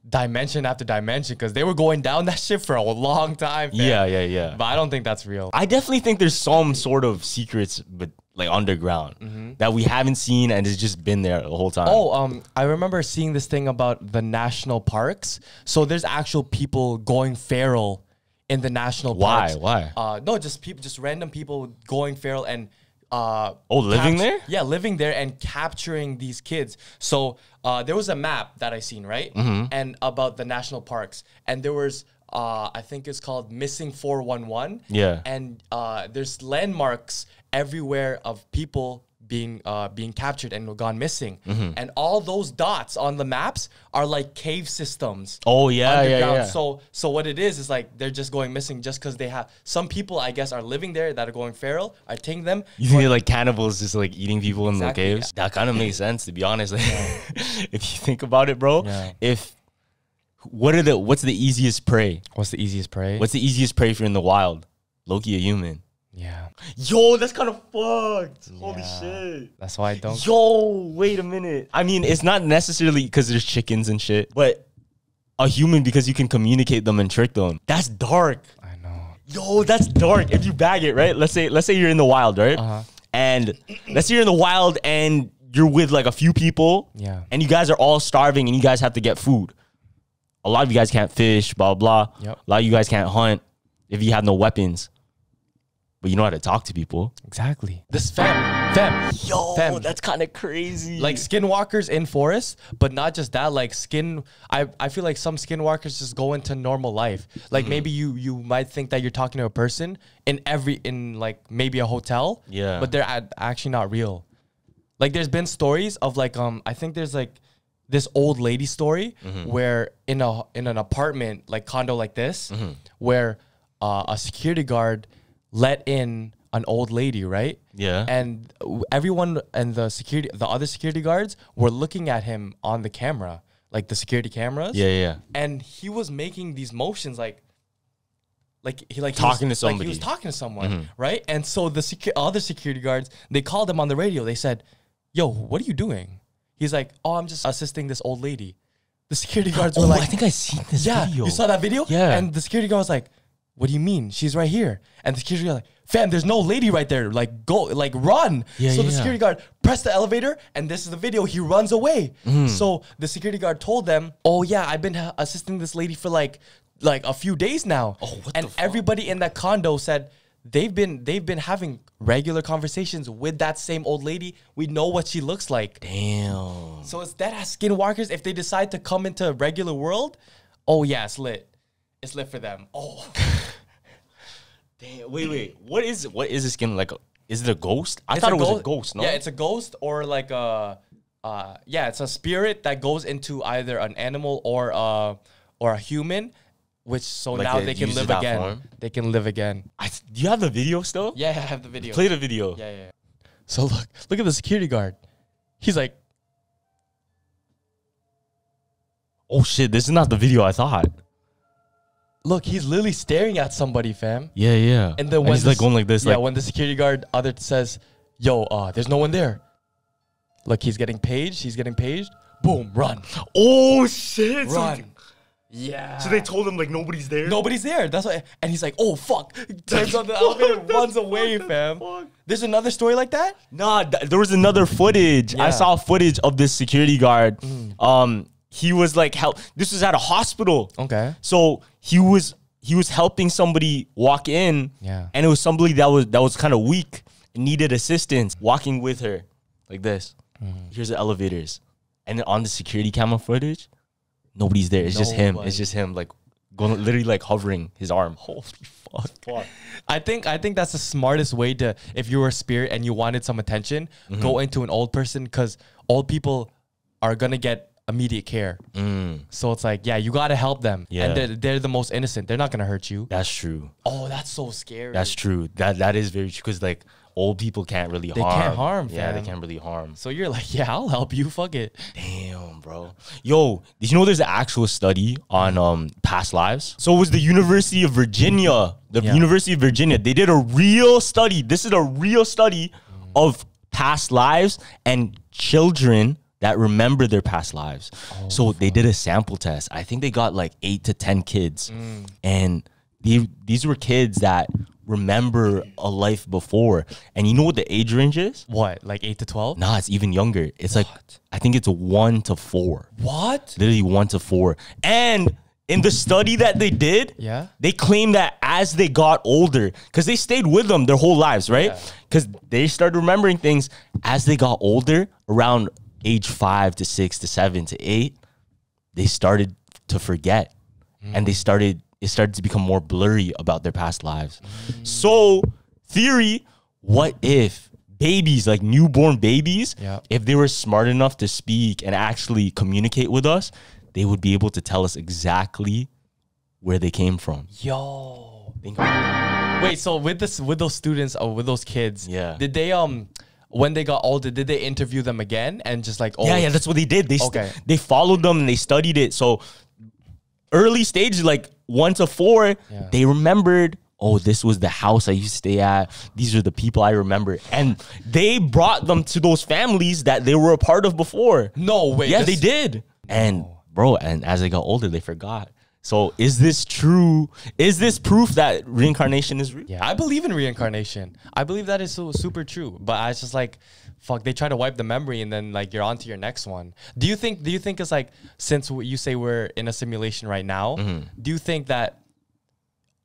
dimension after dimension. Because they were going down that shit for a long time. fam. Yeah, yeah, yeah. But I don't think that's real. I definitely think there's some sort of secrets, but like underground that we haven't seen and it's just been there the whole time. Oh, um, I remember seeing this thing about the national parks. So there's actual people going feral in the national Why? parks. Why? Uh, no, just people, just random people going feral and. Uh, Oh, living there? Yeah, living there and capturing these kids. So uh, there was a map that I seen, right? Mm-hmm. And about the national parks, and there was. Uh, I think it's called Missing 411. Yeah. And uh, there's landmarks everywhere of people being uh, being captured and gone missing. Mm-hmm. And all those dots on the maps are like cave systems. Oh, yeah, yeah, yeah. So so what it is is like they're just going missing just because they have some people I guess are living there that are going feral. I think them. You think they're like cannibals just like eating people in Exactly, the caves? That kind of makes sense to be honest. if you think about it, bro. Yeah. If what are the what's the easiest prey? What's the easiest prey? What's the easiest prey if you're in the wild? Loki a human. Yeah. Yo, that's kind of fucked. Holy shit. That's why I don't. Yo, wait a minute. I mean, it's not necessarily because there's chickens and shit, but a human because you can communicate them and trick them. That's dark. I know. Yo, that's dark. If you bag it, right? Let's say let's say you're in the wild, right? Uh-huh. And let's say you're in the wild and you're with like a few people. Yeah. And you guys are all starving and you guys have to get food. A lot of you guys can't fish, blah blah. Yep. A lot of you guys can't hunt if you have no weapons. But you know how to talk to people. Exactly. This fam, fam, Yo, fam. that's kind of crazy. like skinwalkers in forests, but not just that. Like skin, I, I feel like some skinwalkers just go into normal life. Like Mm-hmm. maybe you you might think that you're talking to a person in every in like maybe a hotel. Yeah. But they're ad- actually not real. Like there's been stories of like um I think there's like this old lady story Mm-hmm. where in a in an apartment like condo like this Mm-hmm. where uh, a security guard let in an old lady right Yeah. and everyone and the security the other security guards were looking at him on the camera like the security cameras yeah, yeah, yeah. and he was making these motions like like he like he Talking was- to like somebody. Mm-hmm. he was talking to someone right and so the secu- other security guards they called him on the radio they said yo what are you doing he's like oh i'm just assisting this old lady the security guards were Oh, like I think I seen this yeah video. you saw that video Yeah. and the security guard was like what do you mean? She's right here. And the security guard like, fam, there's no lady right there. Like, go, like, run. Yeah, so the security guard pressed the elevator, and this is the video. He runs away. Mm. So the security guard told them, oh yeah, I've been assisting this lady for like like a few days now. Oh, and everybody in that condo said they've been they've been having regular conversations with that same old lady. We know what she looks like. Damn. So it's that as skinwalkers, if they decide to come into regular world, oh yeah, it's lit. It's lit for them. Oh, Damn. Wait, wait. What is what is this skin like? Is it a ghost? I It's thought it was ghost- a ghost. No. Yeah, it's a ghost or like a, uh, yeah, it's a spirit that goes into either an animal or a or a human, which so Like now they can live again. form? They can live again. I, do you have the video still? Yeah, I have the video. Play the video. Yeah, yeah. yeah. So look, look at the security guard. He's like, Oh shit! This is not the video I thought. Look, he's literally staring at somebody, fam. Yeah, yeah. And then when he's the like going like this. Yeah, like, when the security guard other says, "Yo, uh, there's no one there." Look, he's getting paged. He's getting paged. Boom, run, oh shit! So- run. Yeah. So they told him like nobody's there. Nobody's there. That's why. And he's like, "Oh fuck!" Turns on the elevator, runs away, fam. fuck? There's another story like that. Nah, th- there was another footage. I saw footage of this security guard. Um, he was like help. This was at a hospital. Okay. So he was he was helping somebody walk in. Yeah. And it was somebody that was that was kind of weak and needed assistance. Walking with her, like this. Here's the elevators, and then on the security camera footage, nobody's there. It's just him. It's just him, like going literally like hovering his arm. Holy fuck! fuck. I think I think that's the smartest way to if you were a spirit and you wanted some attention, Mm-hmm. go into an old person because old people are gonna get immediate care. So it's like, yeah, you gotta help them. Mm. Yeah. And they're, they're the most innocent. They're not gonna hurt you. That's true. Oh, that's so scary. That's true. That that is very true because like old people can't really They harm. can't harm, Yeah, they can't really harm. so you're like, yeah, I'll help you. Fuck it. Damn, bro. Yo, did you know there's an actual study on um past lives? So it was the University of Virginia. The Yeah. University of Virginia. They did a real study. This is a real study of past lives and children that remember their past lives. Oh, so they did a sample test. I think they got like eight to ten kids. Mm. And the, these were kids that remember a life before. And you know what the age range is? What, like eight to twelve? Nah, it's even younger. It's like I think it's one to four. What? Literally one to four. And in the study that they did, Yeah. they claim that as they got older, because they stayed with them their whole lives, right? Yeah. Because they started remembering things as they got older, around age five to six to seven to eight, they started to forget. And they mm. started it started to become more blurry about their past lives. Mm. So, theory, what if babies, like newborn babies, Yeah. if they were smart enough to speak and actually communicate with us, they would be able to tell us exactly where they came from. Yo. Wait, so with this with those students or with those kids, Yeah. did they um when they got older, did they interview them again and just like oh Yeah, yeah, that's what they did. They Okay. they followed them and they studied it. So early stage, like one to four, Yeah. they remembered. Oh, this was the house I used to stay at. These are the people I remember, and they brought them to those families that they were a part of before. no way. yeah, they did. And bro, and as they got older, they forgot. So is this true? Is this proof that reincarnation is real? Yeah, I believe in reincarnation. I believe that is so super true. But I was just like, fuck, they try to wipe the memory and then like you're on to your next one. Do you think? Do you think it's like since you say we're in a simulation right now? Mm-hmm. Do you think that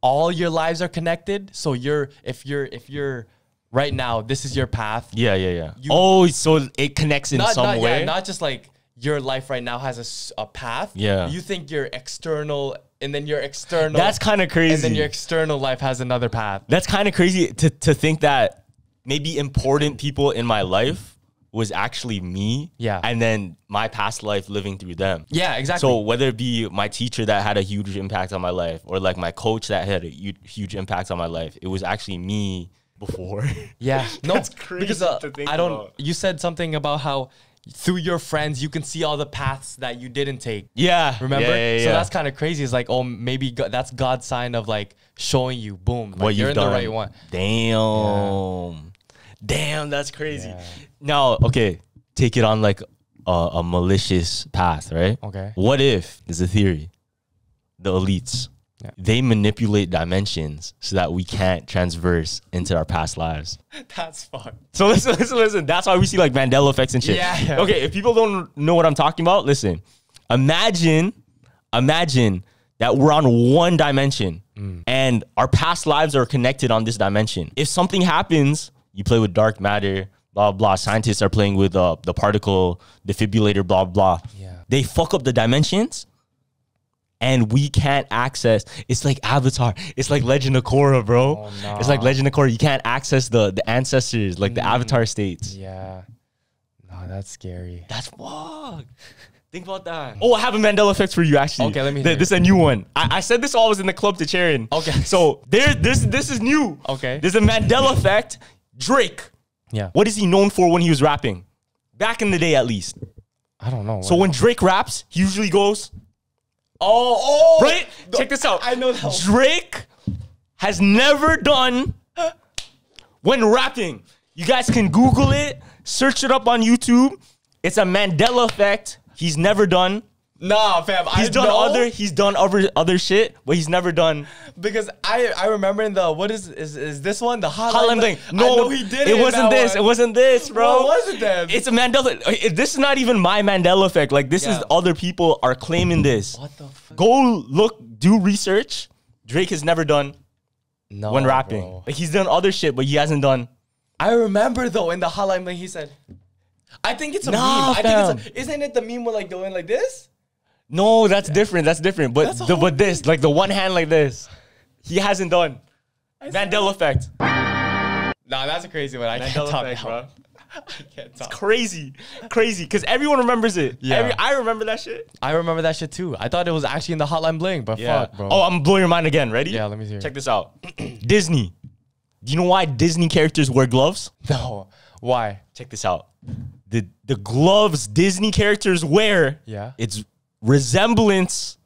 all your lives are connected? So you're if you're if you're right now, this is your path. Yeah, yeah, yeah. You- oh, so it connects in not, some not, way. Yeah, not just like your life right now has a, a path. Yeah. You think your external and then your external. That's kind of crazy. And then your external life has another path. That's kind of crazy to, to think that maybe important people in my life was actually me. Yeah. And then my past life living through them. Yeah, exactly. So whether it be my teacher that had a huge impact on my life or like my coach that had a huge impact on my life, it was actually me before. Yeah, no, That's crazy because uh, to think I don't. about. You said something about how through your friends you can see all the paths that you didn't take. yeah. Remember? Yeah, yeah, So that's kind of crazy. It's like, oh, maybe God, that's God's sign of like showing you, boom, like what you're in done. the right one. Damn. Damn, that's crazy. Now, okay, take it on like a, a malicious path, right? Okay. What if there's a theory? The elites, They manipulate dimensions so that we can't transverse into our past lives. That's fucked. So listen, listen, listen. That's why we see like Mandela effects and shit. Yeah, yeah. Okay, if people don't know what I'm talking about, listen. Imagine, imagine that we're on one dimension Mm. and our past lives are connected on this dimension. If something happens, you play with dark matter, blah blah. Scientists are playing with uh, the particle defibrillator, blah blah. Yeah. They fuck up the dimensions. And we can't access. It's like Avatar. It's like Legend of Korra, bro. Oh, It's like. Legend of Korra. You can't access the the ancestors, like Mm. the Avatar states. Yeah. No, that's scary. That's fuck. Think about that. Oh, I have a Mandela effect for you, actually. Okay, let me Th- This is a new one. I, I said this I was in the club to Charon. Okay. So there, this this is new. Okay. There's a Mandela effect. Drake. Yeah. What is he known for when he was rapping? Back in the day, at least. I don't know. So when Drake raps, he usually goes oh, oh, right. Check this out. I know that one. Drake has never done when rapping. You guys can Google it, search it up on YouTube. It's a Mandela effect. He's never done. Nah, fam. He's I done know other. He's done other other shit, but he's never done because I I remember in the what is is is this one the Bling? Bling. No, he did. It wasn't this. It wasn't this, bro. What was it then? It's a Mandela. Uh, it- This is not even my Mandela effect. Like this is other people are claiming this. What the fuck? Go look, do research. Drake has never done No, when rapping. bro. Like he's done other shit, but he hasn't done. I remember though in the hotline Bling he said. I think it's a Nah, meme. I think it's a, isn't it the meme with like going like this? No, that's different. That's different. But That's the, whole but this, like the one hand like this, he hasn't done. Mandela effect. Nah, that's a crazy one. I can't Mandela top effect, bro. I can't top. Crazy, crazy. Because everyone remembers it. Yeah. Every, I remember that shit. I remember that shit too. I thought it was actually in the hotline bling, but fuck, bro. Oh, I'm gonna blow your mind again. Ready? Yeah, let me hear. Check this out. Disney. Do you know why Disney characters wear gloves? no. Why? Check this out. The the gloves Disney characters wear. Yeah. It's resemblance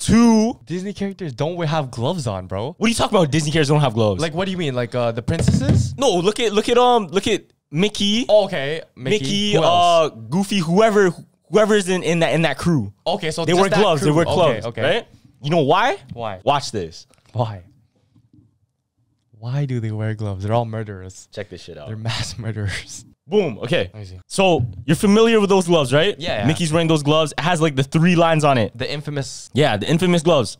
to. Disney characters don't we have gloves on, bro. What are you talking about? Disney characters don't have gloves. Like, what do you mean? Like uh, the princesses? no, look at look at um look at Mickey, Oh, okay, Mickey. Mickey, uh, Goofy, whoever whoever's in in that in that crew. okay, so They wear gloves. They crew. wear Okay, gloves. Okay, Right? You know why? Why? Watch this. Why? Why do they wear gloves? They're all murderers. Check this shit out. They're mass murderers. Boom. Okay. So you're familiar with those gloves, right? Yeah, yeah. Mickey's wearing those gloves. It has like the three lines on it. The infamous. Yeah, the infamous gloves.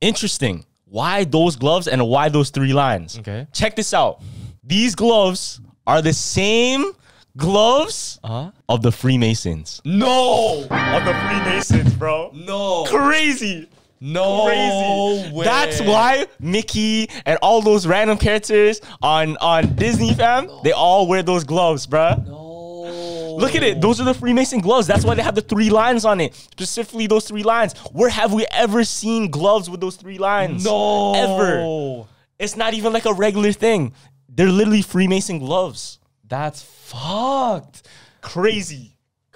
Interesting. Why those gloves and why those three lines? Okay. Check this out. These gloves are the same gloves Uh huh. of the Freemasons. No. Of the Freemasons, bro. No. Crazy. No. Crazy. way. That's why Mickey and all those random characters on on Disney fam, they all wear those gloves, bruh. No. Look at it. Those are the Freemason gloves. That's why they have the three lines on it. Specifically, those three lines. Where have we ever seen gloves with those three lines? No. Ever. It's not even like a regular thing. They're literally Freemason gloves. That's fucked. Crazy.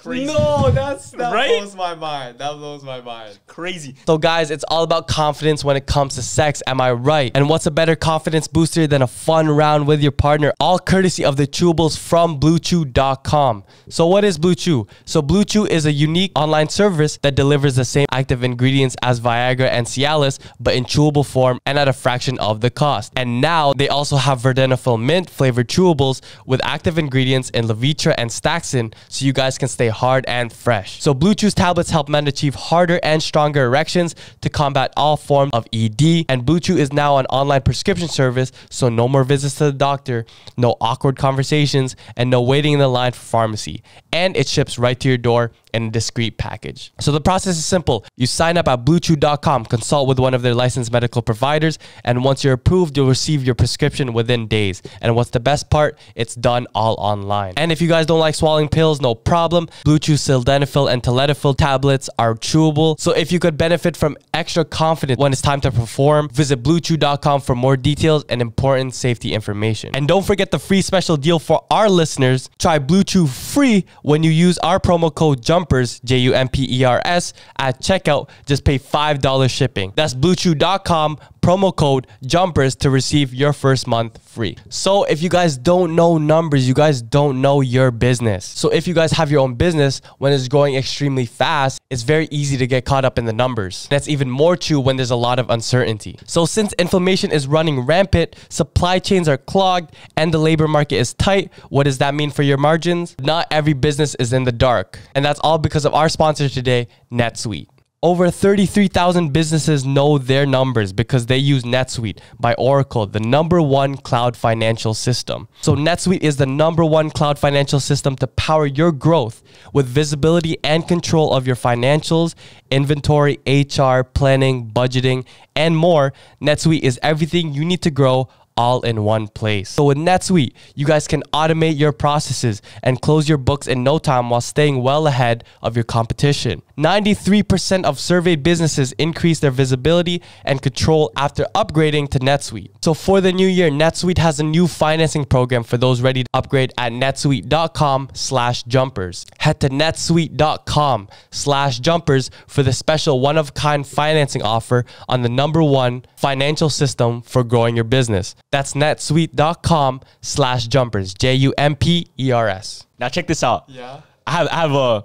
Crazy. No, that's that Right? blows my mind. That blows my mind. Crazy. So, guys, it's all about confidence when it comes to sex. Am I right? And what's a better confidence booster than a fun round with your partner? All courtesy of the chewables from BlueChew.com. So, what is Blue Chew? So, Blue Chew is a unique online service that delivers the same active ingredients as Viagra and Cialis, but in chewable form and at a fraction of the cost. And now they also have Vardenafil mint flavored chewables with active ingredients in Levitra and Staxyn, so you guys can stay hard and fresh. So Blue Chew's tablets help men achieve harder and stronger erections to combat all forms of ED. And Blue Chew is now an online prescription service, so no more visits to the doctor, no awkward conversations, and no waiting in the line for pharmacy. And it ships right to your door in a discreet package. So the process is simple. You sign up at bluechew.com, consult with one of their licensed medical providers, and once you're approved, you'll receive your prescription within days. And what's the best part? It's done all online. And if you guys don't like swallowing pills, no problem. Blue Chew sildenafil and tadalafil tablets are chewable. So if you could benefit from extra confidence when it's time to perform, visit bluechew.com for more details and important safety information. And don't forget the free special deal for our listeners. Try Blue Chew free when you use our promo code JUMPERS, J U M P E R S, at checkout. Just pay $5 shipping. That's bluechew.com, promo code JUMPERS to receive your first month free. So if you guys don't know numbers, you guys don't know your business. So if you guys have your own business, when it's growing extremely fast, it's very easy to get caught up in the numbers. That's even more true when there's a lot of uncertainty. So since inflammation is running rampant, supply chains are clogged, and the labor market is tight, what does that mean for your margins? Not every business is in the dark. And that's all because of our sponsor today, NetSuite. Over 33,000 businesses know their numbers because they use NetSuite by Oracle, the number one cloud financial system. So, NetSuite is the number one cloud financial system to power your growth with visibility and control of your financials, inventory, HR, planning, budgeting, and more. NetSuite is everything you need to grow all in one place. So with NetSuite, you guys can automate your processes and close your books in no time while staying well ahead of your competition. 93% of surveyed businesses increase their visibility and control after upgrading to NetSuite. So for the new year, NetSuite has a new financing program for those ready to upgrade at netsuite.com slash jumpers. Head to netsuite.com slash jumpers for the special one-of-kind financing offer on the number one financial system for growing your business. That's netsuite.com slash jumpers, J-U-M-P-E-R-S. Now check this out. Yeah. I have I have a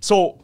so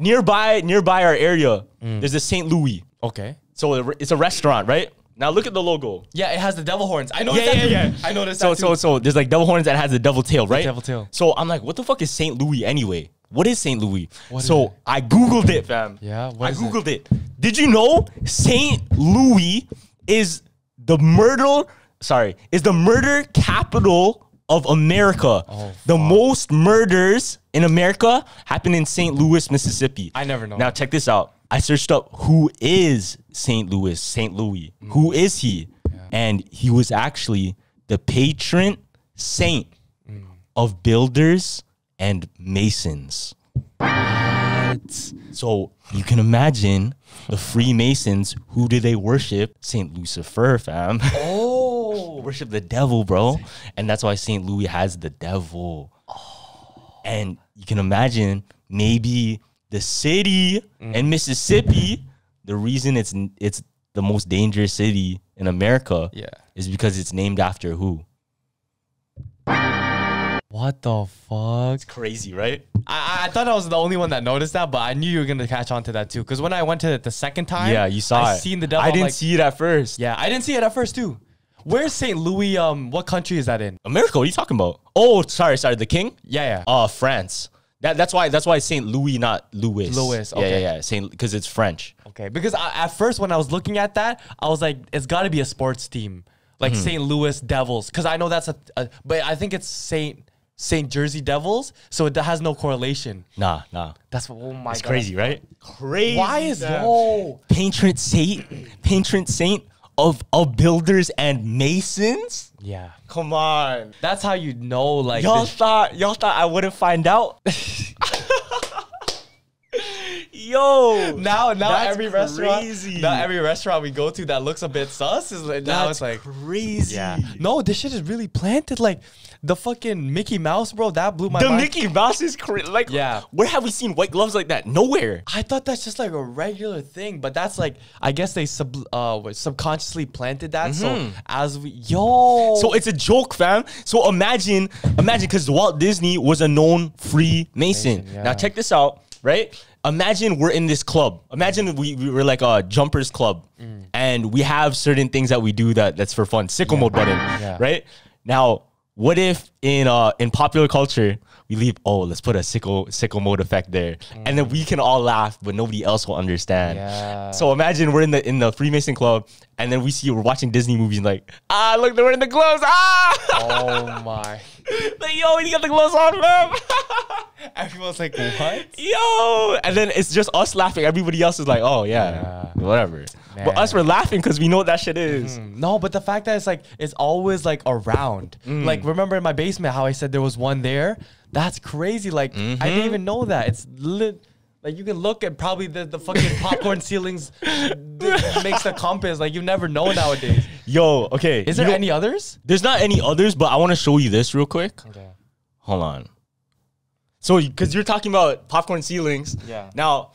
nearby nearby our area. Mm. There's a St. Louis. Okay. So it's a restaurant, right? Now look at the logo. Yeah, it has the devil horns. I know Yeah, yeah, yeah. I noticed So that so too. so there's like devil horns that has a devil tail, right? devil tail. So I'm like, what the fuck is St. Louis anyway? What is St. Louis? What so? I googled it, fam. Yeah, what I is it? googled it? Did you know St. Louis is the murder? Sorry, is the murder capital of America? Oh, the most murders in America happened in St. Louis, Mississippi. I never know. Now check this out. I searched up who is St. Louis, St. Louis. Mm. Who is he? And he was actually the patron saint Mm. of builders and masons. What? So you can imagine the Freemasons. Who do they worship? Saint Lucifer, fam. Oh. Oh. worship the devil, bro. And that's why St. Louis has the devil. And you can imagine maybe the city in mm. Mississippi, the reason it's it's the most dangerous city in America Yeah. is because it's named after who? What the fuck? It's crazy, right? I, I thought I was the only one that noticed that, but I knew you were gonna catch on to that too. Because when I went to it the second time, Yeah, you saw I it. seen the devil. I I'm didn't like, see it at first. Yeah, I didn't see it at first too. Where's St. Louis? Um, what country is that in? America, what are you talking about? Oh, sorry, sorry, the king? Yeah, yeah. Uh France. That, that's why that's why Saint Louis, not Louis. Louis, Yeah, okay. yeah, yeah. Saint because it's French. Okay, because I, at first when I was looking at that, I was like, it's got to be a sports team, like Mm-hmm. St. Louis Devils, because I know that's a, a, but I think it's Saint Saint Jersey Devils, so it has no correlation. Nah, nah. That's what. Oh my It's god, crazy, right? Crazy. Why is that? yo? patron saint, patron saint of of builders and masons? Yeah, Come on. that's how you know, like Y'all thought y'all thought I wouldn't find out? Yo. now now every restaurant crazy. now every restaurant we go to that looks a bit sus is like now it's like crazy. yeah no this shit is really planted like the fucking Mickey Mouse bro that blew my The mind. Mickey Mouse is cra- like Yeah. Where have we seen white gloves like that? Nowhere. I thought that's just like a regular thing, but that's like I guess they sub uh subconsciously planted that. So as we yo, So it's a joke, fam. So imagine, imagine, because Walt Disney was a known Freemason. Mason, yeah. Now check this out, right? Imagine we're in this club. Imagine we, we were like a jumpers club, Mm. and we have certain things that we do that that's for fun. Sicko mode button, Yeah. right? Now, what if in uh in popular culture we leave? Oh, let's put a sickle sicko mode effect there, and then we can all laugh, but nobody else will understand. Yeah. So imagine we're in the in the Freemason club, and then we see we're watching Disney movies, and like ah, look, they're wearing the gloves. Ah, oh my, like yo, you got the gloves on, man. everyone's like what? yo, and then it's just us laughing. Everybody else is like, oh yeah, whatever. But us, we're laughing because we know what that shit is. No, but the fact that it's like it's always like around. Mm. Like remember in my basement how I said there was one there? That's crazy. Like I Mm-hmm. didn't even know that. It's lit. Like you can look at probably the, the fucking popcorn ceilings th- makes the compass. Like you never know nowadays. Yo, okay. Is there you know- any others? There's not any others, but I want to show you this real quick. Okay. Hold on. So, because you're talking about popcorn ceilings. Yeah. Now,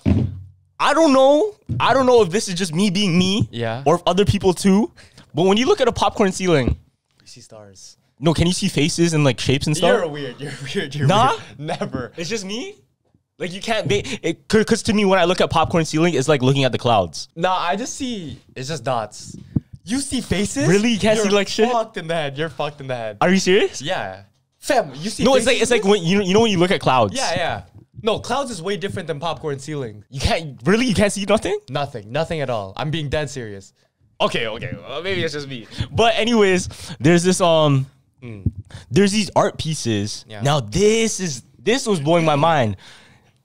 I don't know. I don't know if this is just me being me, Yeah. or if other people too. But when you look at a popcorn ceiling, You see stars. No, can you see faces and like shapes and stuff? You're weird. You're weird. You're Nah? weird. Never. It's just me. Like you can't be it because to me when I look at popcorn ceiling, it's like looking at the clouds. Nah, I just see. It's just dots. You see faces? Really? You can't see, You're like, shit? Fucked in the head. You're fucked in the head. Are you serious? Yeah. Fam, you see. No, it's like it's like when you know, you know when you look at clouds. Yeah, yeah. No, clouds is way different than popcorn ceiling. You can't really you can't see nothing. Nothing. Nothing at all. I'm being dead serious. Okay, okay. Well, maybe it's just me. But anyways, there's this um there's these art pieces. Yeah. Now this is this was blowing my mind.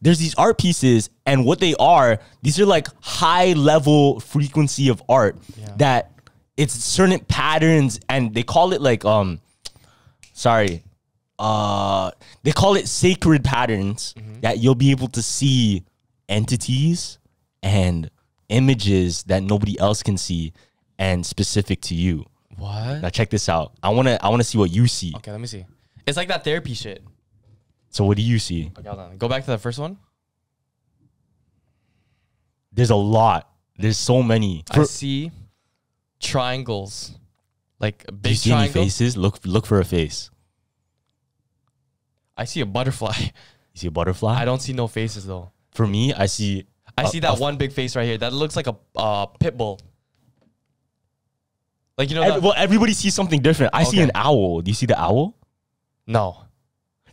There's these art pieces and what they are, these are like high level frequency of art Yeah. that it's certain patterns and they call it like um sorry. Uh they call it sacred patterns that you'll be able to see entities and images that nobody else can see and specific to you. What? Now check this out. I wanna I wanna see what you see. Okay, let me see. It's like that therapy shit. So what do you see? Okay, hold on. Go back to the first one. There's a lot. There's so many. I For- see triangles. Like do you big see any triangles. faces? Look look for a face. I see a butterfly. You see a butterfly? I don't see no faces though. For me, I see I a- see that a- one big face right here. That looks like a uh, pit bull. Like you know ev- that? well, everybody sees something different. I see Okay. an owl. Do you see the owl? No.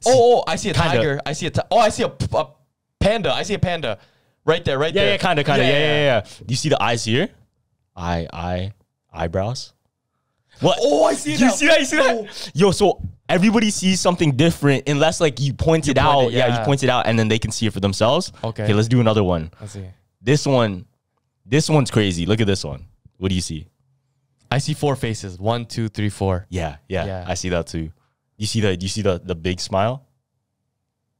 Oh, oh, I see a Kinda. tiger. I see a. Ti- oh, I see a, p- a panda. I see a panda. Right there, right Yeah, there. yeah, kind of, kind of. Yeah, yeah, yeah, Do you see the eyes here? Eye, eye, eyebrows. What? Oh, I see it You now. see that? You see that? Oh. Yo, so everybody sees something different unless like you point it point out. it, yeah. yeah. you point it out and then they can see it for themselves. Okay. Okay, let's do another one. Let's see. This one, this one's crazy. Look at this one. What do you see? I see four faces. One, two, three, four. Yeah, yeah, Yeah. I see that too. You see the you see the the big smile?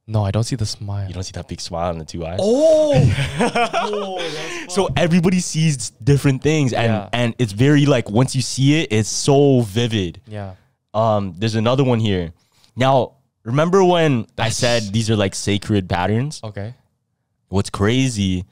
No, I don't see the smile. You don't see that big smile in the two eyes? Oh. So everybody sees different things and Yeah. and it's very like once you see it, it's so vivid. yeah. Um, there's another one here. Now, remember when I said these are like sacred patterns? Okay. What's crazy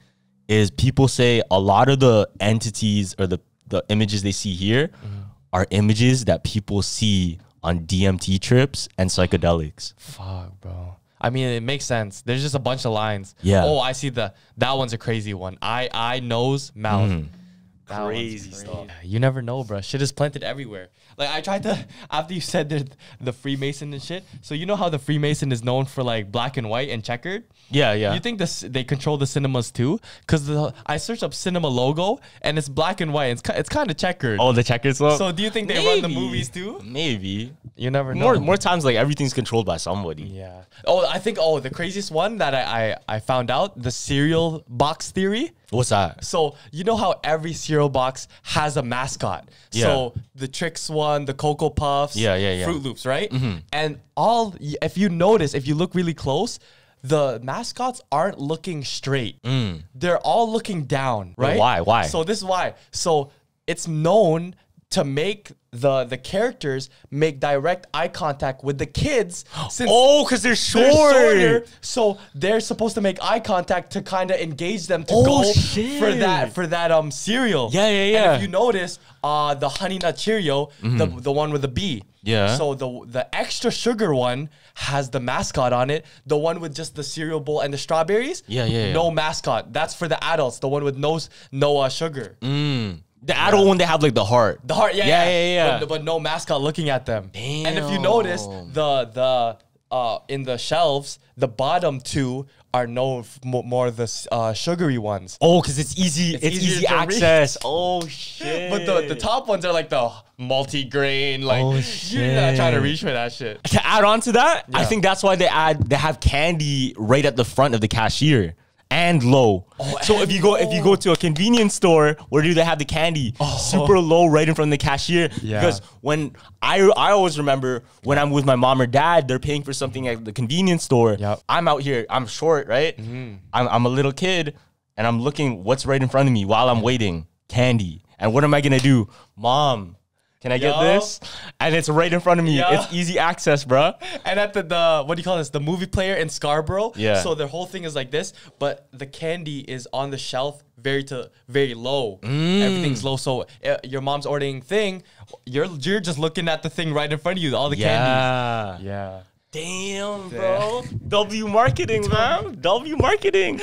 is people say a lot of the entities or the, the images they see here Mm-hmm. are images that people see on DMT trips and psychedelics. Fuck, bro. I mean, it makes sense. There's just a bunch of lines. Yeah. Oh, I see the. That one's a crazy one. Eye, eye, nose, mouth. That one's Crazy stuff. You never know, bro. Shit is planted everywhere. Like I tried to after you said the the Freemason and shit. So you know how the Freemason is known for like black and white and checkered. Yeah, yeah. You think this they control the cinemas too? Because the I searched up cinema logo and it's black and white. It's it's kind of checkered. oh, the checkers look? So do you think they run the movies too? Maybe. You never know. More more times like everything's controlled by somebody. Yeah. Oh, I think oh the craziest one that I I, I found out the cereal box theory. What's that? So you know how every cereal box has a mascot. Yeah. So the Trix one, the Cocoa Puffs, Yeah, yeah, yeah. Froot Loops, right? Mm-hmm. And all if you notice, if you look really close, the mascots aren't looking straight. Mm. They're all looking down, right? why? Why? So this is why. So it's known to make the the characters make direct eye contact with the kids since Oh, because they're they're shorter, so they're supposed to make eye contact to kind of engage them to Oh, go for that for that um cereal. Yeah, yeah, And yeah. if you notice, uh, the Honey Nut Cheerio, the the one with the B. Mm-hmm. Yeah. So the the extra sugar one has the mascot on it. The one with just the cereal bowl and the strawberries. Yeah, yeah, yeah. No mascot. That's for the adults. The one with no no uh, sugar. The adult one, they have like the heart. The heart, yeah, Yeah, yeah, yeah, yeah. But, but no mascot looking at them. And if you notice, the the uh in the shelves, the bottom two are no f- mo- more the s- uh, sugary ones. Oh, because it's easy. It's, easier easy to read. access. Oh shit. But the, the top ones are like the multi-grain, like Oh, you're not trying to shit. reach for that shit. to add on to that, I Yeah. think that's why they add they have candy right at the front of the cashier and low. Oh, so if you go if you go to a convenience store, where do they have the candy? Oh. Super low right in front of the cashier. Yeah. Because when I I always remember when I'm with my mom or dad, they're paying for something at the convenience store. Yep. I'm out here, I'm short, right? Mm-hmm. I'm I'm a little kid and I'm looking what's right in front of me while I'm waiting. Candy. And what am I gonna do? Mom, Can I get this? And it's right in front of me. Yo. It's easy access, bruh. And at the, the what do you call this? The movie player in Scarborough. Yeah. So their whole thing is like this, but the candy is on the shelf very to very low. Mm. Everything's low. So uh, your mom's ordering thing, you're you're just looking at the thing right in front of you, all the candies. Yeah. Yeah. Damn, bro. W marketing, man. W marketing.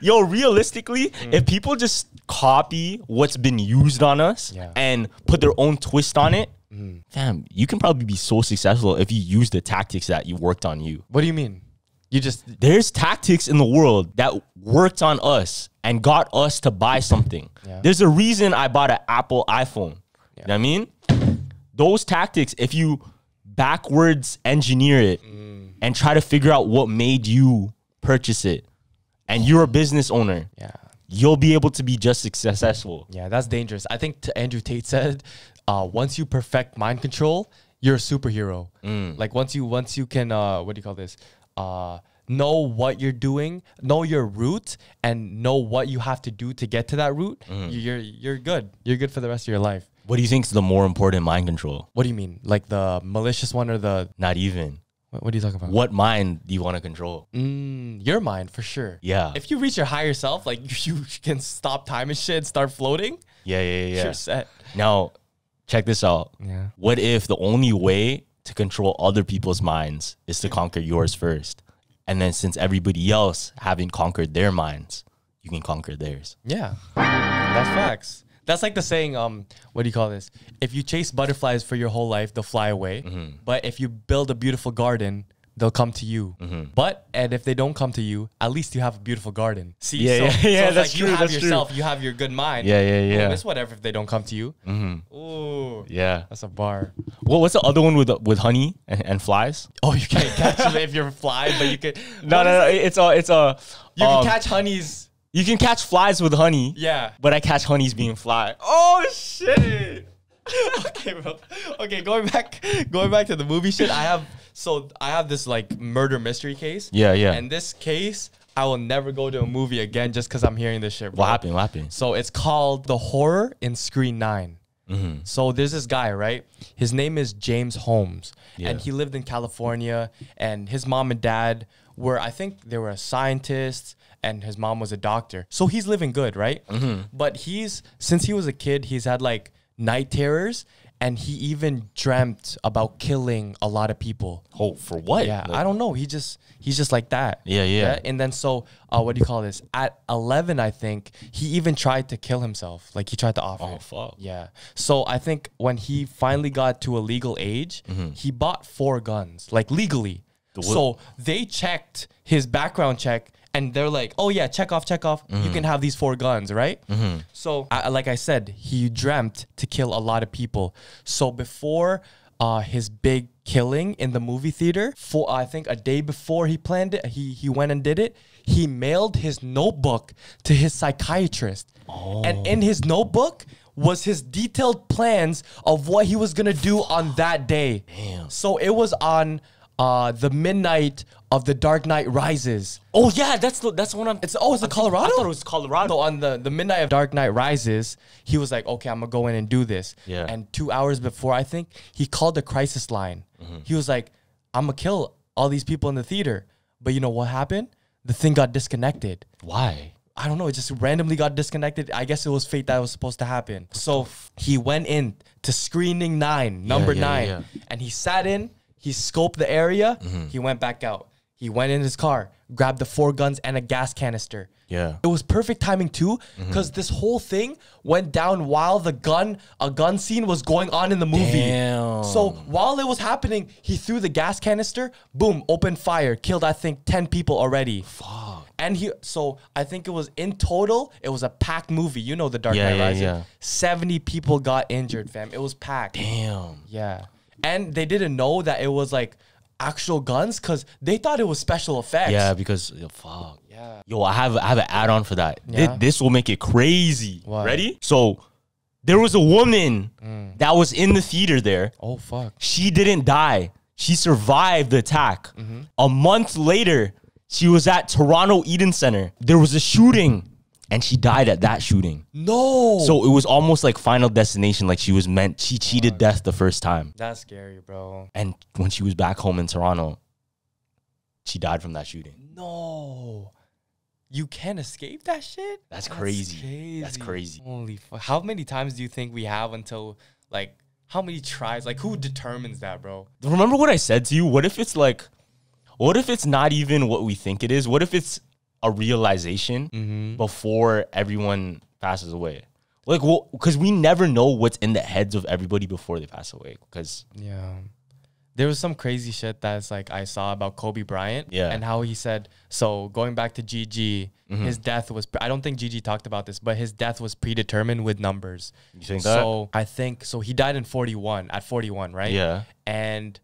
Yo, realistically, mm. if people just copy what's been used on us Yeah. and put their own twist on it, mm. fam, you can probably be so successful if you use the tactics that you worked on you. What do you mean? You just There's tactics in the world that worked on us and got us to buy something. Yeah. There's a reason I bought an Apple iPhone. You know what I mean? Those tactics, if you backwards engineer it Mm. and try to figure out what made you purchase it, and you're a business owner, yeah. you'll be able to be just as successful. Yeah, that's dangerous. I think t- Andrew Tate said, uh, once you perfect mind control, you're a superhero. Mm. Like once you once you can uh, what do you call this? Uh, know what you're doing, know your route, and know what you have to do to get to that route. Mm. You're you're good. You're good for the rest of your life. What do you think is the more important mind control? What do you mean? Like the malicious one or the Not even. what, what are you talking about? What mind do you want to control? Mm, your mind for sure. Yeah. If you reach your higher self, like you can stop time and shit and start floating. Yeah, yeah, yeah. You're set. Now, check this out. Yeah. What if the only way to control other people's minds is to conquer yours first? And then since everybody else haven't conquered their minds, you can conquer theirs. Yeah, that's facts. That's like the saying, um, what do you call this? If you chase butterflies for your whole life, they'll fly away. Mm-hmm. But if you build a beautiful garden, they'll come to you. Mm-hmm. But and if they don't come to you, at least you have a beautiful garden. See, Yeah, so, yeah, so yeah, it's that's like true, You have that's true. yourself, you have your good mind. Yeah, yeah, yeah. Mm-hmm. it's whatever if they don't come to you. Ooh, Yeah. that's a bar. What, what's the other one with with honey and, and flies? Oh, you can't catch them if you're a fly, but you can. No, no, no. It's a it's a You um, can catch honeys. You can catch flies with honey. Yeah. But I catch honeys being fly. Oh shit. okay, bro. Okay, going back going back to the movie shit. I have so I have this like murder mystery case. Yeah, yeah. And this case, I will never go to a movie again just because I'm hearing this shit. Bro. What happened? What happened? So it's called The Horror in Screen 9. Mm-hmm. So there's this guy, right? His name is James Holmes. Yeah. And he lived in California. And his mom and dad were, I think they were a scientist and his mom was a doctor. So he's living good, right? Mm-hmm. But he's, since he was a kid, he's had like night terrors. And he even dreamt about killing a lot of people. Oh, for what? Yeah, Like- I don't know. He just he's just like that. Yeah, yeah. yeah? And then so uh, what do you call this? At eleven, I think he even tried to kill himself. Like he tried to offer. Oh, it. fuck. Yeah. So I think when he finally got to a legal age, he bought four guns, like legally. what- So they checked his background check. And they're like, oh yeah, check off, check off. You can have these four guns, right? So, I, like I said, he dreamt to kill a lot of people. So before uh, his big killing in the movie theater, for I think a day before he planned it, he he went and did it. He mailed his notebook to his psychiatrist, and in his notebook was his detailed plans of what he was gonna do on that day. Damn. So it was on uh, the midnight of the Dark Knight Rises. Oh yeah, that's the that's one I'm. It's oh, it's the Colorado. I thought it was Colorado. On the the midnight of Dark Knight Rises, he was like, "Okay, I'm gonna go in and do this." Yeah. And two hours before, I think he called the crisis line. Mm-hmm. He was like, "I'm gonna kill all these people in the theater," but you know what happened? The thing got disconnected. Why? I don't know. It just randomly got disconnected. I guess it was fate that was supposed to happen. So he went in to screening nine, number yeah, nine, yeah. and he sat in. He scoped the area. Mm-hmm. He went back out. He went in his car, grabbed the four guns and a gas canister. Yeah. It was perfect timing too, Mm-hmm. because this whole thing went down while the gun, a gun scene was going on in the movie. Damn. So while it was happening, he threw the gas canister, boom, opened fire, killed I think 10 people already. Fuck. And he, so I think it was in total, it was a packed movie. You know, The Dark Yeah, Knight yeah, Rises. yeah. 70 people got injured, fam. It was packed. Damn. Yeah. And they didn't know that it was like actual guns because they thought it was special effects. Yeah, because yo, fuck. Yeah. Yo, I have I have an add on for that. Thi- Yeah? This, will make it crazy. What? Ready? So there was a woman mm. that was in the theater there. Oh, fuck. She didn't die. She survived the attack. Mm-hmm. A month later, she was at Toronto Eaton Center. There was a shooting and she died at that shooting. No. So it was almost like Final Destination, like she was meant. She cheated death the first time, that's scary, bro. and when she was back home in Toronto, she died from that shooting. No. You can't escape that shit? That's crazy. That's crazy. Holy fuck. How many times do you think we have until like how many tries? Like who determines that, bro? Remember what I said to you? What if it's like, what if it's not even what we think it is? What if it's a realization Mm-hmm. before everyone passes away? Like, well, because we never know what's in the heads of everybody before they pass away. Because Yeah. There was some crazy shit that's like I saw about Kobe Bryant. Yeah. And how he said, so going back to GG, Mm-hmm. his death was, I don't think GG talked about this, but his death was predetermined with numbers. you think that? So I think, so he died in 41, at 41, right? yeah. And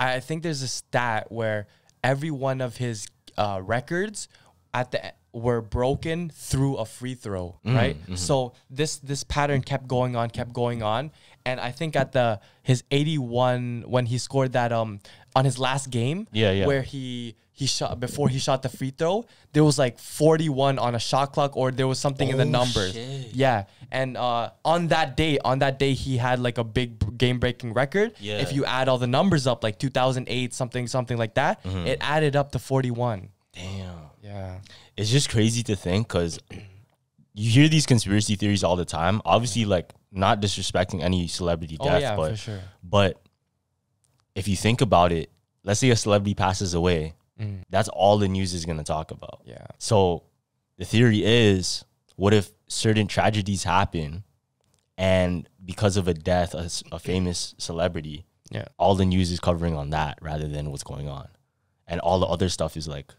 I think there's a stat where every one of his uh, records at the were broken through a free throw, Mm, right? mm-hmm. So this this pattern kept going on, kept going on, and I think at the his 81 when he scored that um on his last game, Yeah, yeah. where he he shot before he shot the free throw, there was like 41 on a shot clock, or there was something in the Oh, numbers. shit. Yeah, and uh, on that day, on that day, he had like a big game breaking record. Yeah. If you add all the numbers up, like 2008, something, something like that, Mm-hmm. it added up to 41. Damn. Yeah. It's just crazy to think because you hear these conspiracy theories all the time. Obviously, like not disrespecting any celebrity Oh death, yeah, but sure. But if you think about it, let's say a celebrity passes away, Mm. that's all the news is going to talk about. Yeah. So the theory is what if certain tragedies happen and because of a death, a famous celebrity, Yeah. all the news is covering on that rather than what's going on. And all the other stuff is like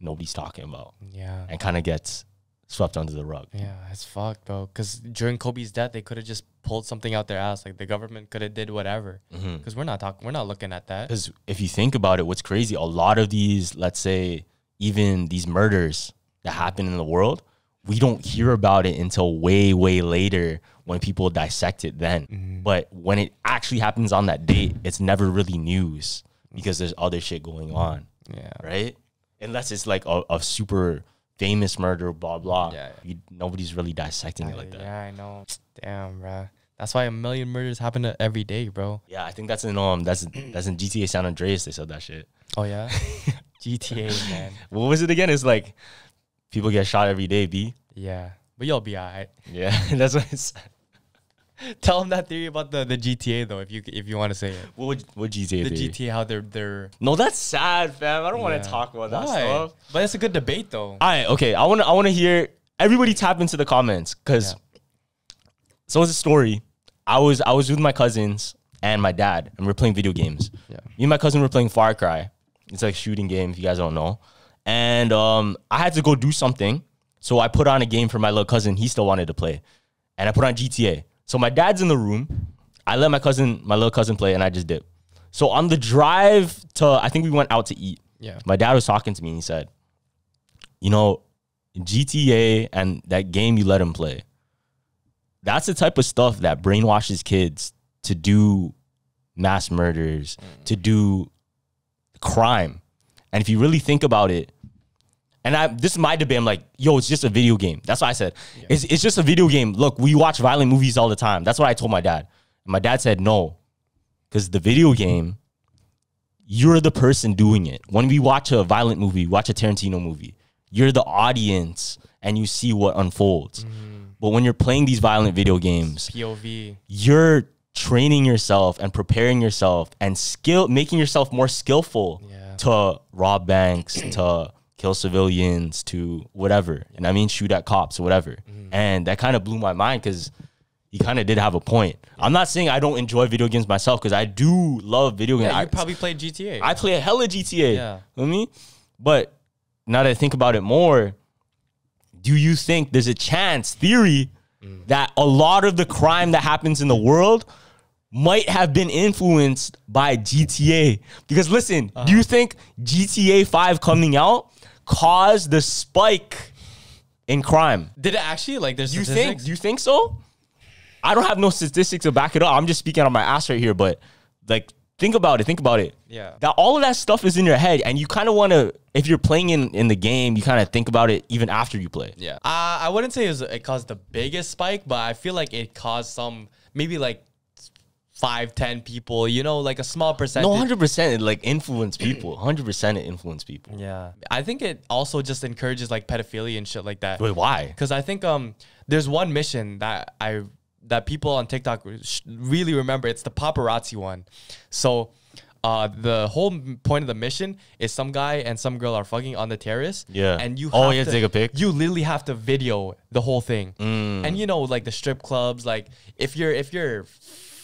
nobody's talking about Yeah. and kind of gets swept under the rug. Yeah, it's fucked, bro. Because during Kobe's death, they could have just pulled something out their ass. Like the government could have did whatever. Mm-hmm. Because we're not talking, we're not looking at that. Because if you think about it, what's crazy, a lot of these, let's say, even these murders that happen in the world, we don't hear about it until way, way later when people dissect it then. Mm-hmm. But when it actually happens on that date, it's never really news because there's other shit going on, Yeah. right? Unless it's like a, a super famous murder, blah, blah. Yeah, yeah. You, nobody's really dissecting it like that. Yeah, I know. Damn, bro. That's why a million murders happen every day, bro. Yeah, I think that's in um that's that's in GTA San Andreas. They said that shit. Oh yeah. GTA, man. What was it again? It's like people get shot every day. B. Yeah, but you'll be alright. Yeah, that's what it's. Tell them that theory about the, the GTA though, if you if you want to say it. What would what GTA? The theory? GTA, how they're they're. No, that's sad, fam. I don't want yeah. to talk about that Why? stuff. But it's a good debate though. All right, okay. I want to I want to hear everybody tap into the comments because. So it's a story. I was I was with my cousins and my dad, and we are playing video games. Yeah. Me and my cousin were playing Far Cry. It's like a shooting game, if you guys don't know. And um, I had to go do something, so I put on a game for my little cousin. He still wanted to play, and I put on GTA. So my dad's in the room. I let my cousin, my little cousin, play, and I just dip. So on the drive to, I think we went out to eat. Yeah. My dad was talking to me, and he said, "You know, GTA and that game you let him play. That's the type of stuff that brainwashes kids to do mass murders, mm. to do crime. And if you really think about it, and I this is my debate. I'm like, yo, it's just a video game. That's what I said. It's it's just a video game. Look, we watch violent movies all the time. That's what I told my dad. And my dad said no, because the video game, you're the person doing it. When we watch a violent movie, watch a Tarantino movie, you're the audience, and you see what unfolds. Mm-hmm. But when you're playing these violent video games, POV. you're training yourself and preparing yourself and skill making yourself more skillful Yeah. to rob banks to kill civilians to whatever and i mean shoot at cops or whatever Mm-hmm. and that kind of blew my mind because he kind of did have a point i'm not saying i don't enjoy video games myself because i do love video games Yeah, I, you probably played GTA. I play a hella gta Yeah. you know i mean but now that i think about it more do you think there's a chance theory Mm. that a lot of the crime that happens in the world might have been influenced by GTA? Because listen, Uh-huh. do you think GTA 5 coming out caused the spike in crime? Did it actually like? There's you statistics? think you think so? I don't have no statistics to back it up. I'm just speaking on my ass right here, but like think about it. Think about it. Yeah. That all of that stuff is in your head, and you kind of want to. If you're playing in in the game, you kind of think about it even after you play. Yeah. Uh, I wouldn't say it, was, it caused the biggest spike, but I feel like it caused some, maybe like five, ten people, you know, like a small percentage. No, hundred percent. It like influence people. Hundred percent, it influence people. Yeah. I think it also just encourages like pedophilia and shit like that. Wait, why? Because I think um there's one mission that I that people on TikTok really remember. It's the paparazzi one. So uh the whole point of the mission is some guy and some girl are fucking on the terrace. Yeah. And you Oh, have you to take a pic? You literally have to video the whole thing. Mm. And you know like the strip clubs like if you're if you're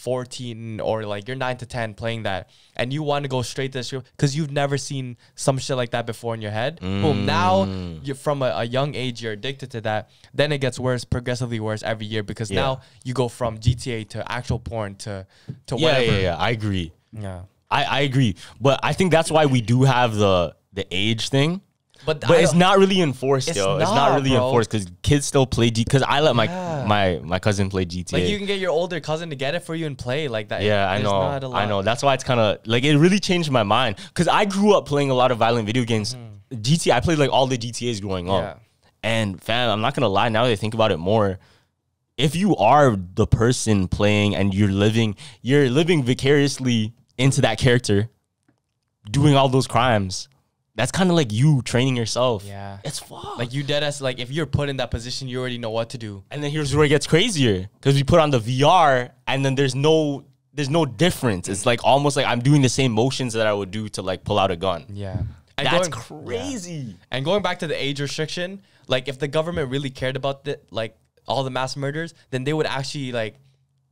14 or like you're 9 to 10 playing that and you want to go straight to the because you've never seen some shit like that before in your head boom now Mm. you're from a, a young age you're addicted to that then it gets worse progressively worse every year because Yeah. now you go from gta to actual porn to to Yeah, whatever yeah, yeah. I agree. yeah I, I agree. But I think that's why we do have the the age thing. But, But it's don't- really enforced, It's yo. it's not not, really bro. enforced because kids still play G. Because I let my Yeah. my my cousin play GTA. like you can get your older cousin to get it for you and play like that yeah, I know. not I know. That's why it's kind of like it really changed my mind. Because I grew up playing a lot of violent video games. GTA, I played like all the GTA's growing up. Mm-hmm. Yeah. And fam, I'm not gonna lie. Now that I think about it more, if you are the person playing and you're living, you're living vicariously into that character, doing all those crimes. That's kind of like you training yourself. Yeah. it's fucked. like you dead ass like if you're put in that position you already know what to do And then here's where it gets crazier because we put on the VR and then there's no there's no difference. It's like almost like I'm doing the same motions that I would do to like pull out a gun. yeah and That's going- crazy. And going back to the age restriction, like if the government really cared about the like all the mass murders, then they would actually like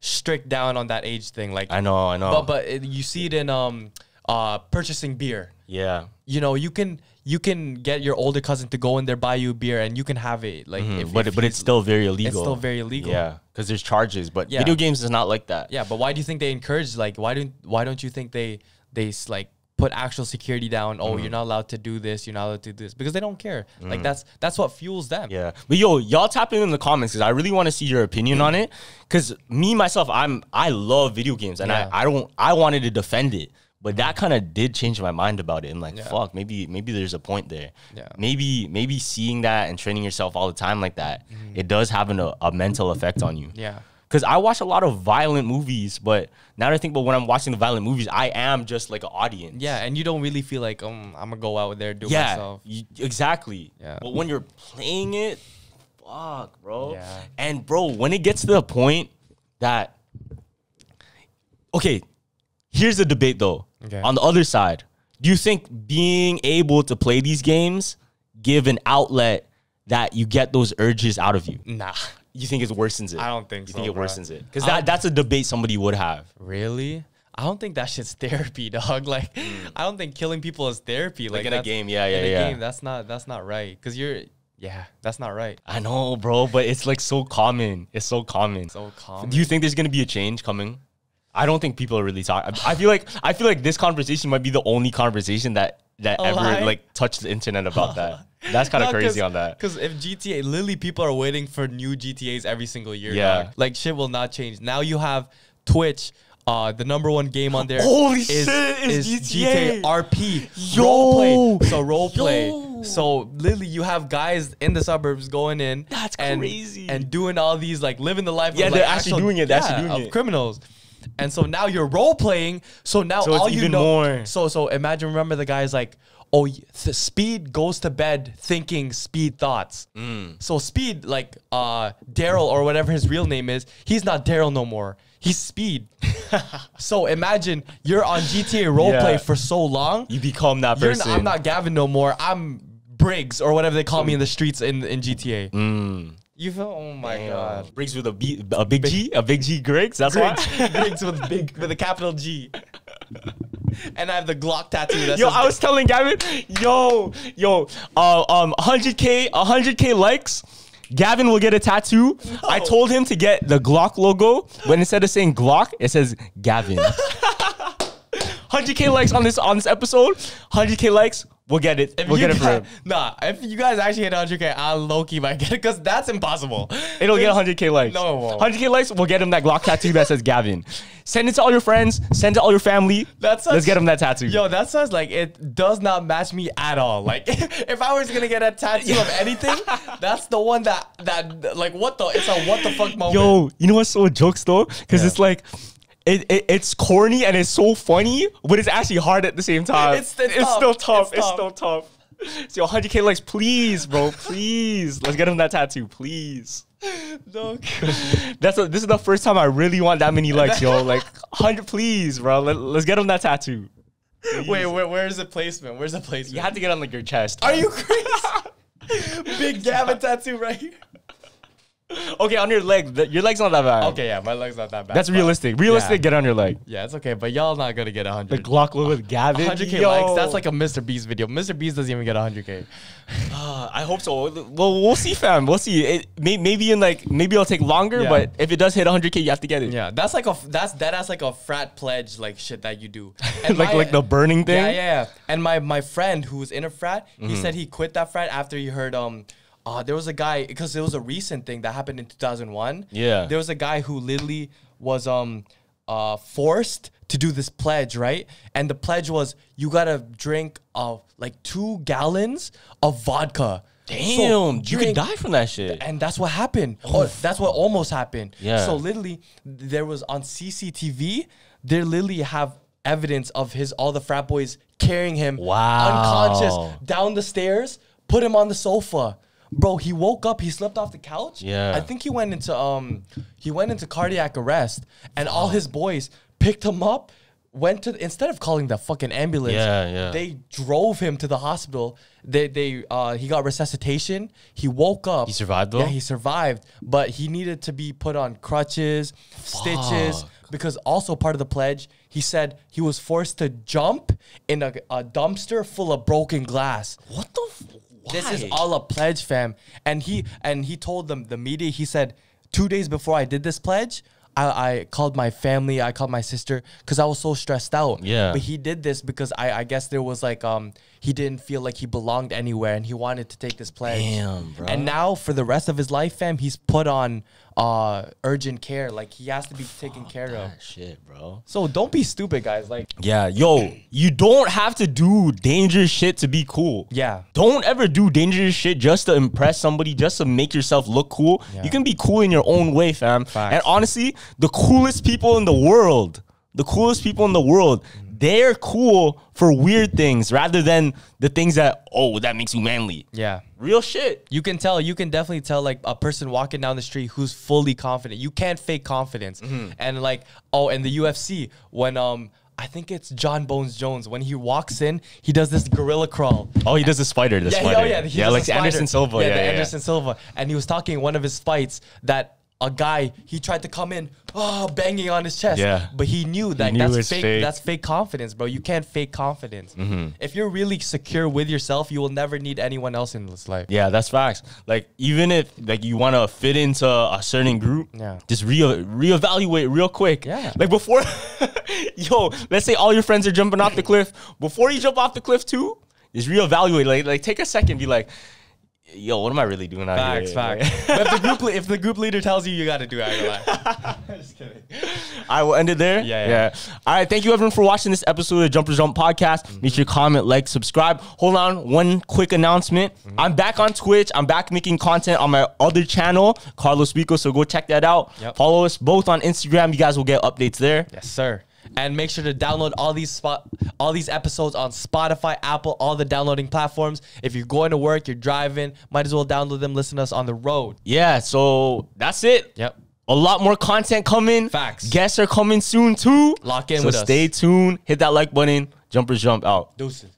strict down on that age thing. Like, I know, I know. but but it, you see it in um uh purchasing beer. Yeah. You know, you can you can get your older cousin to go in there buy you beer and you can have it. Like, if, Mm, but if but it's still very illegal. It's still very illegal. Yeah, because there's charges. But Yeah. video games is not like that. yeah. But why do you think they encourage? Like, why don't why don't you think they they like put actual security down? Oh, Mm. you're not allowed to do this. You're not allowed to do this because they don't care. Like that's that's what fuels them. Yeah, but yo, y'all tap in in the comments because I really want to see your opinion on it. Because me myself, I'm I love video games and Yeah. I I don't I wanted to defend it, but that kind of did change my mind about it. And like, Yeah. fuck, maybe maybe there's a point there. Yeah. Maybe maybe seeing that and training yourself all the time like that, it does have an, a, a mental effect on you. Mm-hmm. Yeah. Because I watch a lot of violent movies, but now that I think about when I'm watching the violent movies, I am just like an audience. Yeah, and you don't really feel like um I'm gonna go out there do Yeah, myself. you- exactly. Yeah. But when you're playing it, fuck, bro. Yeah. And bro, when it gets to the point that, okay, here's the debate though. Okay. On the other side, do you think being able to play these games give an outlet that you get those urges out of you? Nah. You think it worsens it? I don't think you so, think it bro. worsens it? Because that, that's a debate somebody would have. Really? I don't think that shit's therapy, dog. Like, I don't think killing people is therapy. Like, Mm. in a game, yeah, yeah, in a yeah. game, that's not that's not right. Cause you're, yeah, that's not right. I know, bro, but it's like so common. It's so common. So common. Do you think there's gonna be a change coming? I don't think people are really talking. I feel like I feel like this conversation might be the only conversation that that ever lie. like touched the internet about that. That's kind of crazy on that. Because if GTA, literally, people are waiting for new GTA's every single year. Yeah. dog. like shit will not change. Now you have Twitch. Uh, the number one game on there Holy is, shit, is GTA. RP. Yo. Role play. So role play. So literally, you have guys in the suburbs going in. That's and, crazy. And doing all these like living the life. Yeah, of, they're like, actually actual- doing it, they're actually doing of it. criminals. And so now you're role playing. So now So all you know. more. So so imagine remember the guys like, oh, the speed goes to bed thinking speed thoughts. Mm. So speed like uh Daryl or whatever his real name is, he's not Daryl no more. He's Speed. so imagine you're on GTA roleplay Yeah. for so long. You become that You're person. not, I'm not Gavin no more. I'm Briggs or whatever they call me in the streets in in GTA. Mm. You feel? Oh my god. Briggs with a B, a big G, a big G Griggs. That's why. Griggs, Griggs with big with a capital G. and I have the Glock tattoo. That Yo, says I was telling Gavin, yo, yo, uh, um, 100k, 100k likes. Gavin will get a tattoo. I told him to get the Glock logo, but instead of saying Glock, it says Gavin. 100k likes on this on this episode. 100k likes. We'll get it. If we'll get it for him. Nah, if you guys actually hit 100k, I low key might get it because that's impossible. It'll get 100k likes. No, it won't. 100k likes. We'll get him that Glock tattoo that says Gavin. Send it to all your friends. Send it to all your family. That's Let's get him that tattoo. Yo, that sounds like it does not match me at all. Like, if I was gonna get a tattoo of anything, that's the one that that like what the it's a what the fuck moment. Yo, you know what's so jokes though? Because Yeah. it's like. It, it, it's corny and it's so funny, but it's actually hard at the same time. It's- it's it's tough. still tough. It's It's, still tough. So 100k likes, please, bro, please. Let's get him that tattoo, please. No. That's a, this is the first time I really want that many likes, yo. Like 100, please, bro. Let, let's get him that tattoo. Wait, where, where's the placement? Where's the placement? You have to get on like your chest. Are you crazy? Big Gavin tattoo right here. okay on your leg? Your leg's not that bad. Okay, yeah, my leg's not that bad. that's but- realistic. Realistic. Get on your leg. Yeah, it's okay, but y'all not gonna get The 100. Glock with Gavin. 100k Yo. likes. That's like a Mr. Beast video. Mr. Beast doesn't even get 100k. Uh, I hope so. Well, we'll see, fam. We'll see. It may, maybe in like maybe it'll take longer, Yeah. but if it does hit 100k, you have to get it. Yeah, that's like a that's that that's like a frat pledge like shit that you do. like like the burning thing. Yeah, yeah, yeah. And my my friend who was in a frat, he said he quit that frat after he heard um uh there was a guy because it was a recent thing that happened in 2001. Yeah. There was a guy who literally was um uh forced to do this pledge, right? And the pledge was you got to drink uh like 2 gallons of vodka. So Damn, you could die from that shit. and that's what happened. Or that's what almost happened. Yeah. So literally, there was on CCTV. They literally have evidence of his all the frat boys carrying him Wow. unconscious down the stairs, put him on the sofa. Bro, he woke up. He slept off the couch. Yeah. I think he went into um he went into cardiac arrest, and all his boys picked him up. Went to instead of calling the fucking ambulance, Yeah, yeah. they drove him to the hospital. They they uh he got resuscitation. He woke up. He survived, though? Yeah, he survived, but he needed to be put on crutches, stitches because also part of the pledge, he said he was forced to jump in a, a dumpster full of broken glass. what the? F- This is all a pledge, fam. And he and he told them the media. He said two days before I did this pledge, I, I called my family. I called my sister because I was so stressed out. Yeah. But he did this because I, I guess there was like um he didn't feel like he belonged anywhere and he wanted to take this pledge. Damn, bro. And now for the rest of his life, fam, he's put on uh urgent care. Like he has to be taken care of. Shit, bro. So don't be stupid, guys. Like Yeah, yo, you don't have to do dangerous shit to be cool. yeah. Don't ever do dangerous shit just to impress somebody, just to make yourself look cool. Yeah. You can be cool in your own way, fam. Facts. And honestly, the coolest people in the world, the coolest people in the world, they're cool for weird things rather than the things that, oh, that makes you manly. Yeah. Real shit. You can tell, you can definitely tell like a person walking down the street who's fully confident. You can't fake confidence. Mm-hmm. And like, oh, in the UFC, when um I think it's Jon Bones Jones, when he walks in, he does this gorilla crawl. Oh, he does the spider, the Yeah, spider. oh yeah, he yeah, like. Anderson Silva. Yeah, Yeah, the yeah, Anderson Silva. And he was talking in one of his fights that a guy he tried to come in, oh, banging on his chest. Yeah. But he knew that knew that's fake, fake. Mm-hmm. That's fake confidence, bro. You can't fake confidence. If you're really secure with yourself, you will never need anyone else in this life. Yeah, that's facts. Like even if like you want to fit into a certain group, Yeah. just re reevaluate real quick. Yeah. Like before, yo, let's say all your friends are jumping off the cliff. Before you jump off the cliff too, just reevaluate. Like like take a second, be like, yo, what am I really doing out Facts, here? facts. facts. but if the group if the group leader tells you, you got to do it. Just kidding. I will end it there. Yeah, yeah. All right. Thank you everyone for watching this episode of Jumper Jump Podcast. Mm-hmm. Make sure you comment, like, subscribe. Hold on. One quick announcement. Mm-hmm. I'm back on Twitch. I'm back making content on my other channel, Carlos Juico. So go check that out. Yep. Follow us both on Instagram. You guys will get updates there. Yes, sir. And make sure to download all these spot all these episodes on Spotify, Apple, all the downloading platforms. If you're going to work, you're driving, might as well download them, listen to us on the road. Yeah. So that's it. Yep. A lot more content coming. Facts. Guests are coming soon too. Lock in so with us. stay tuned. Hit that like button. Jumpers jump out. Deuces.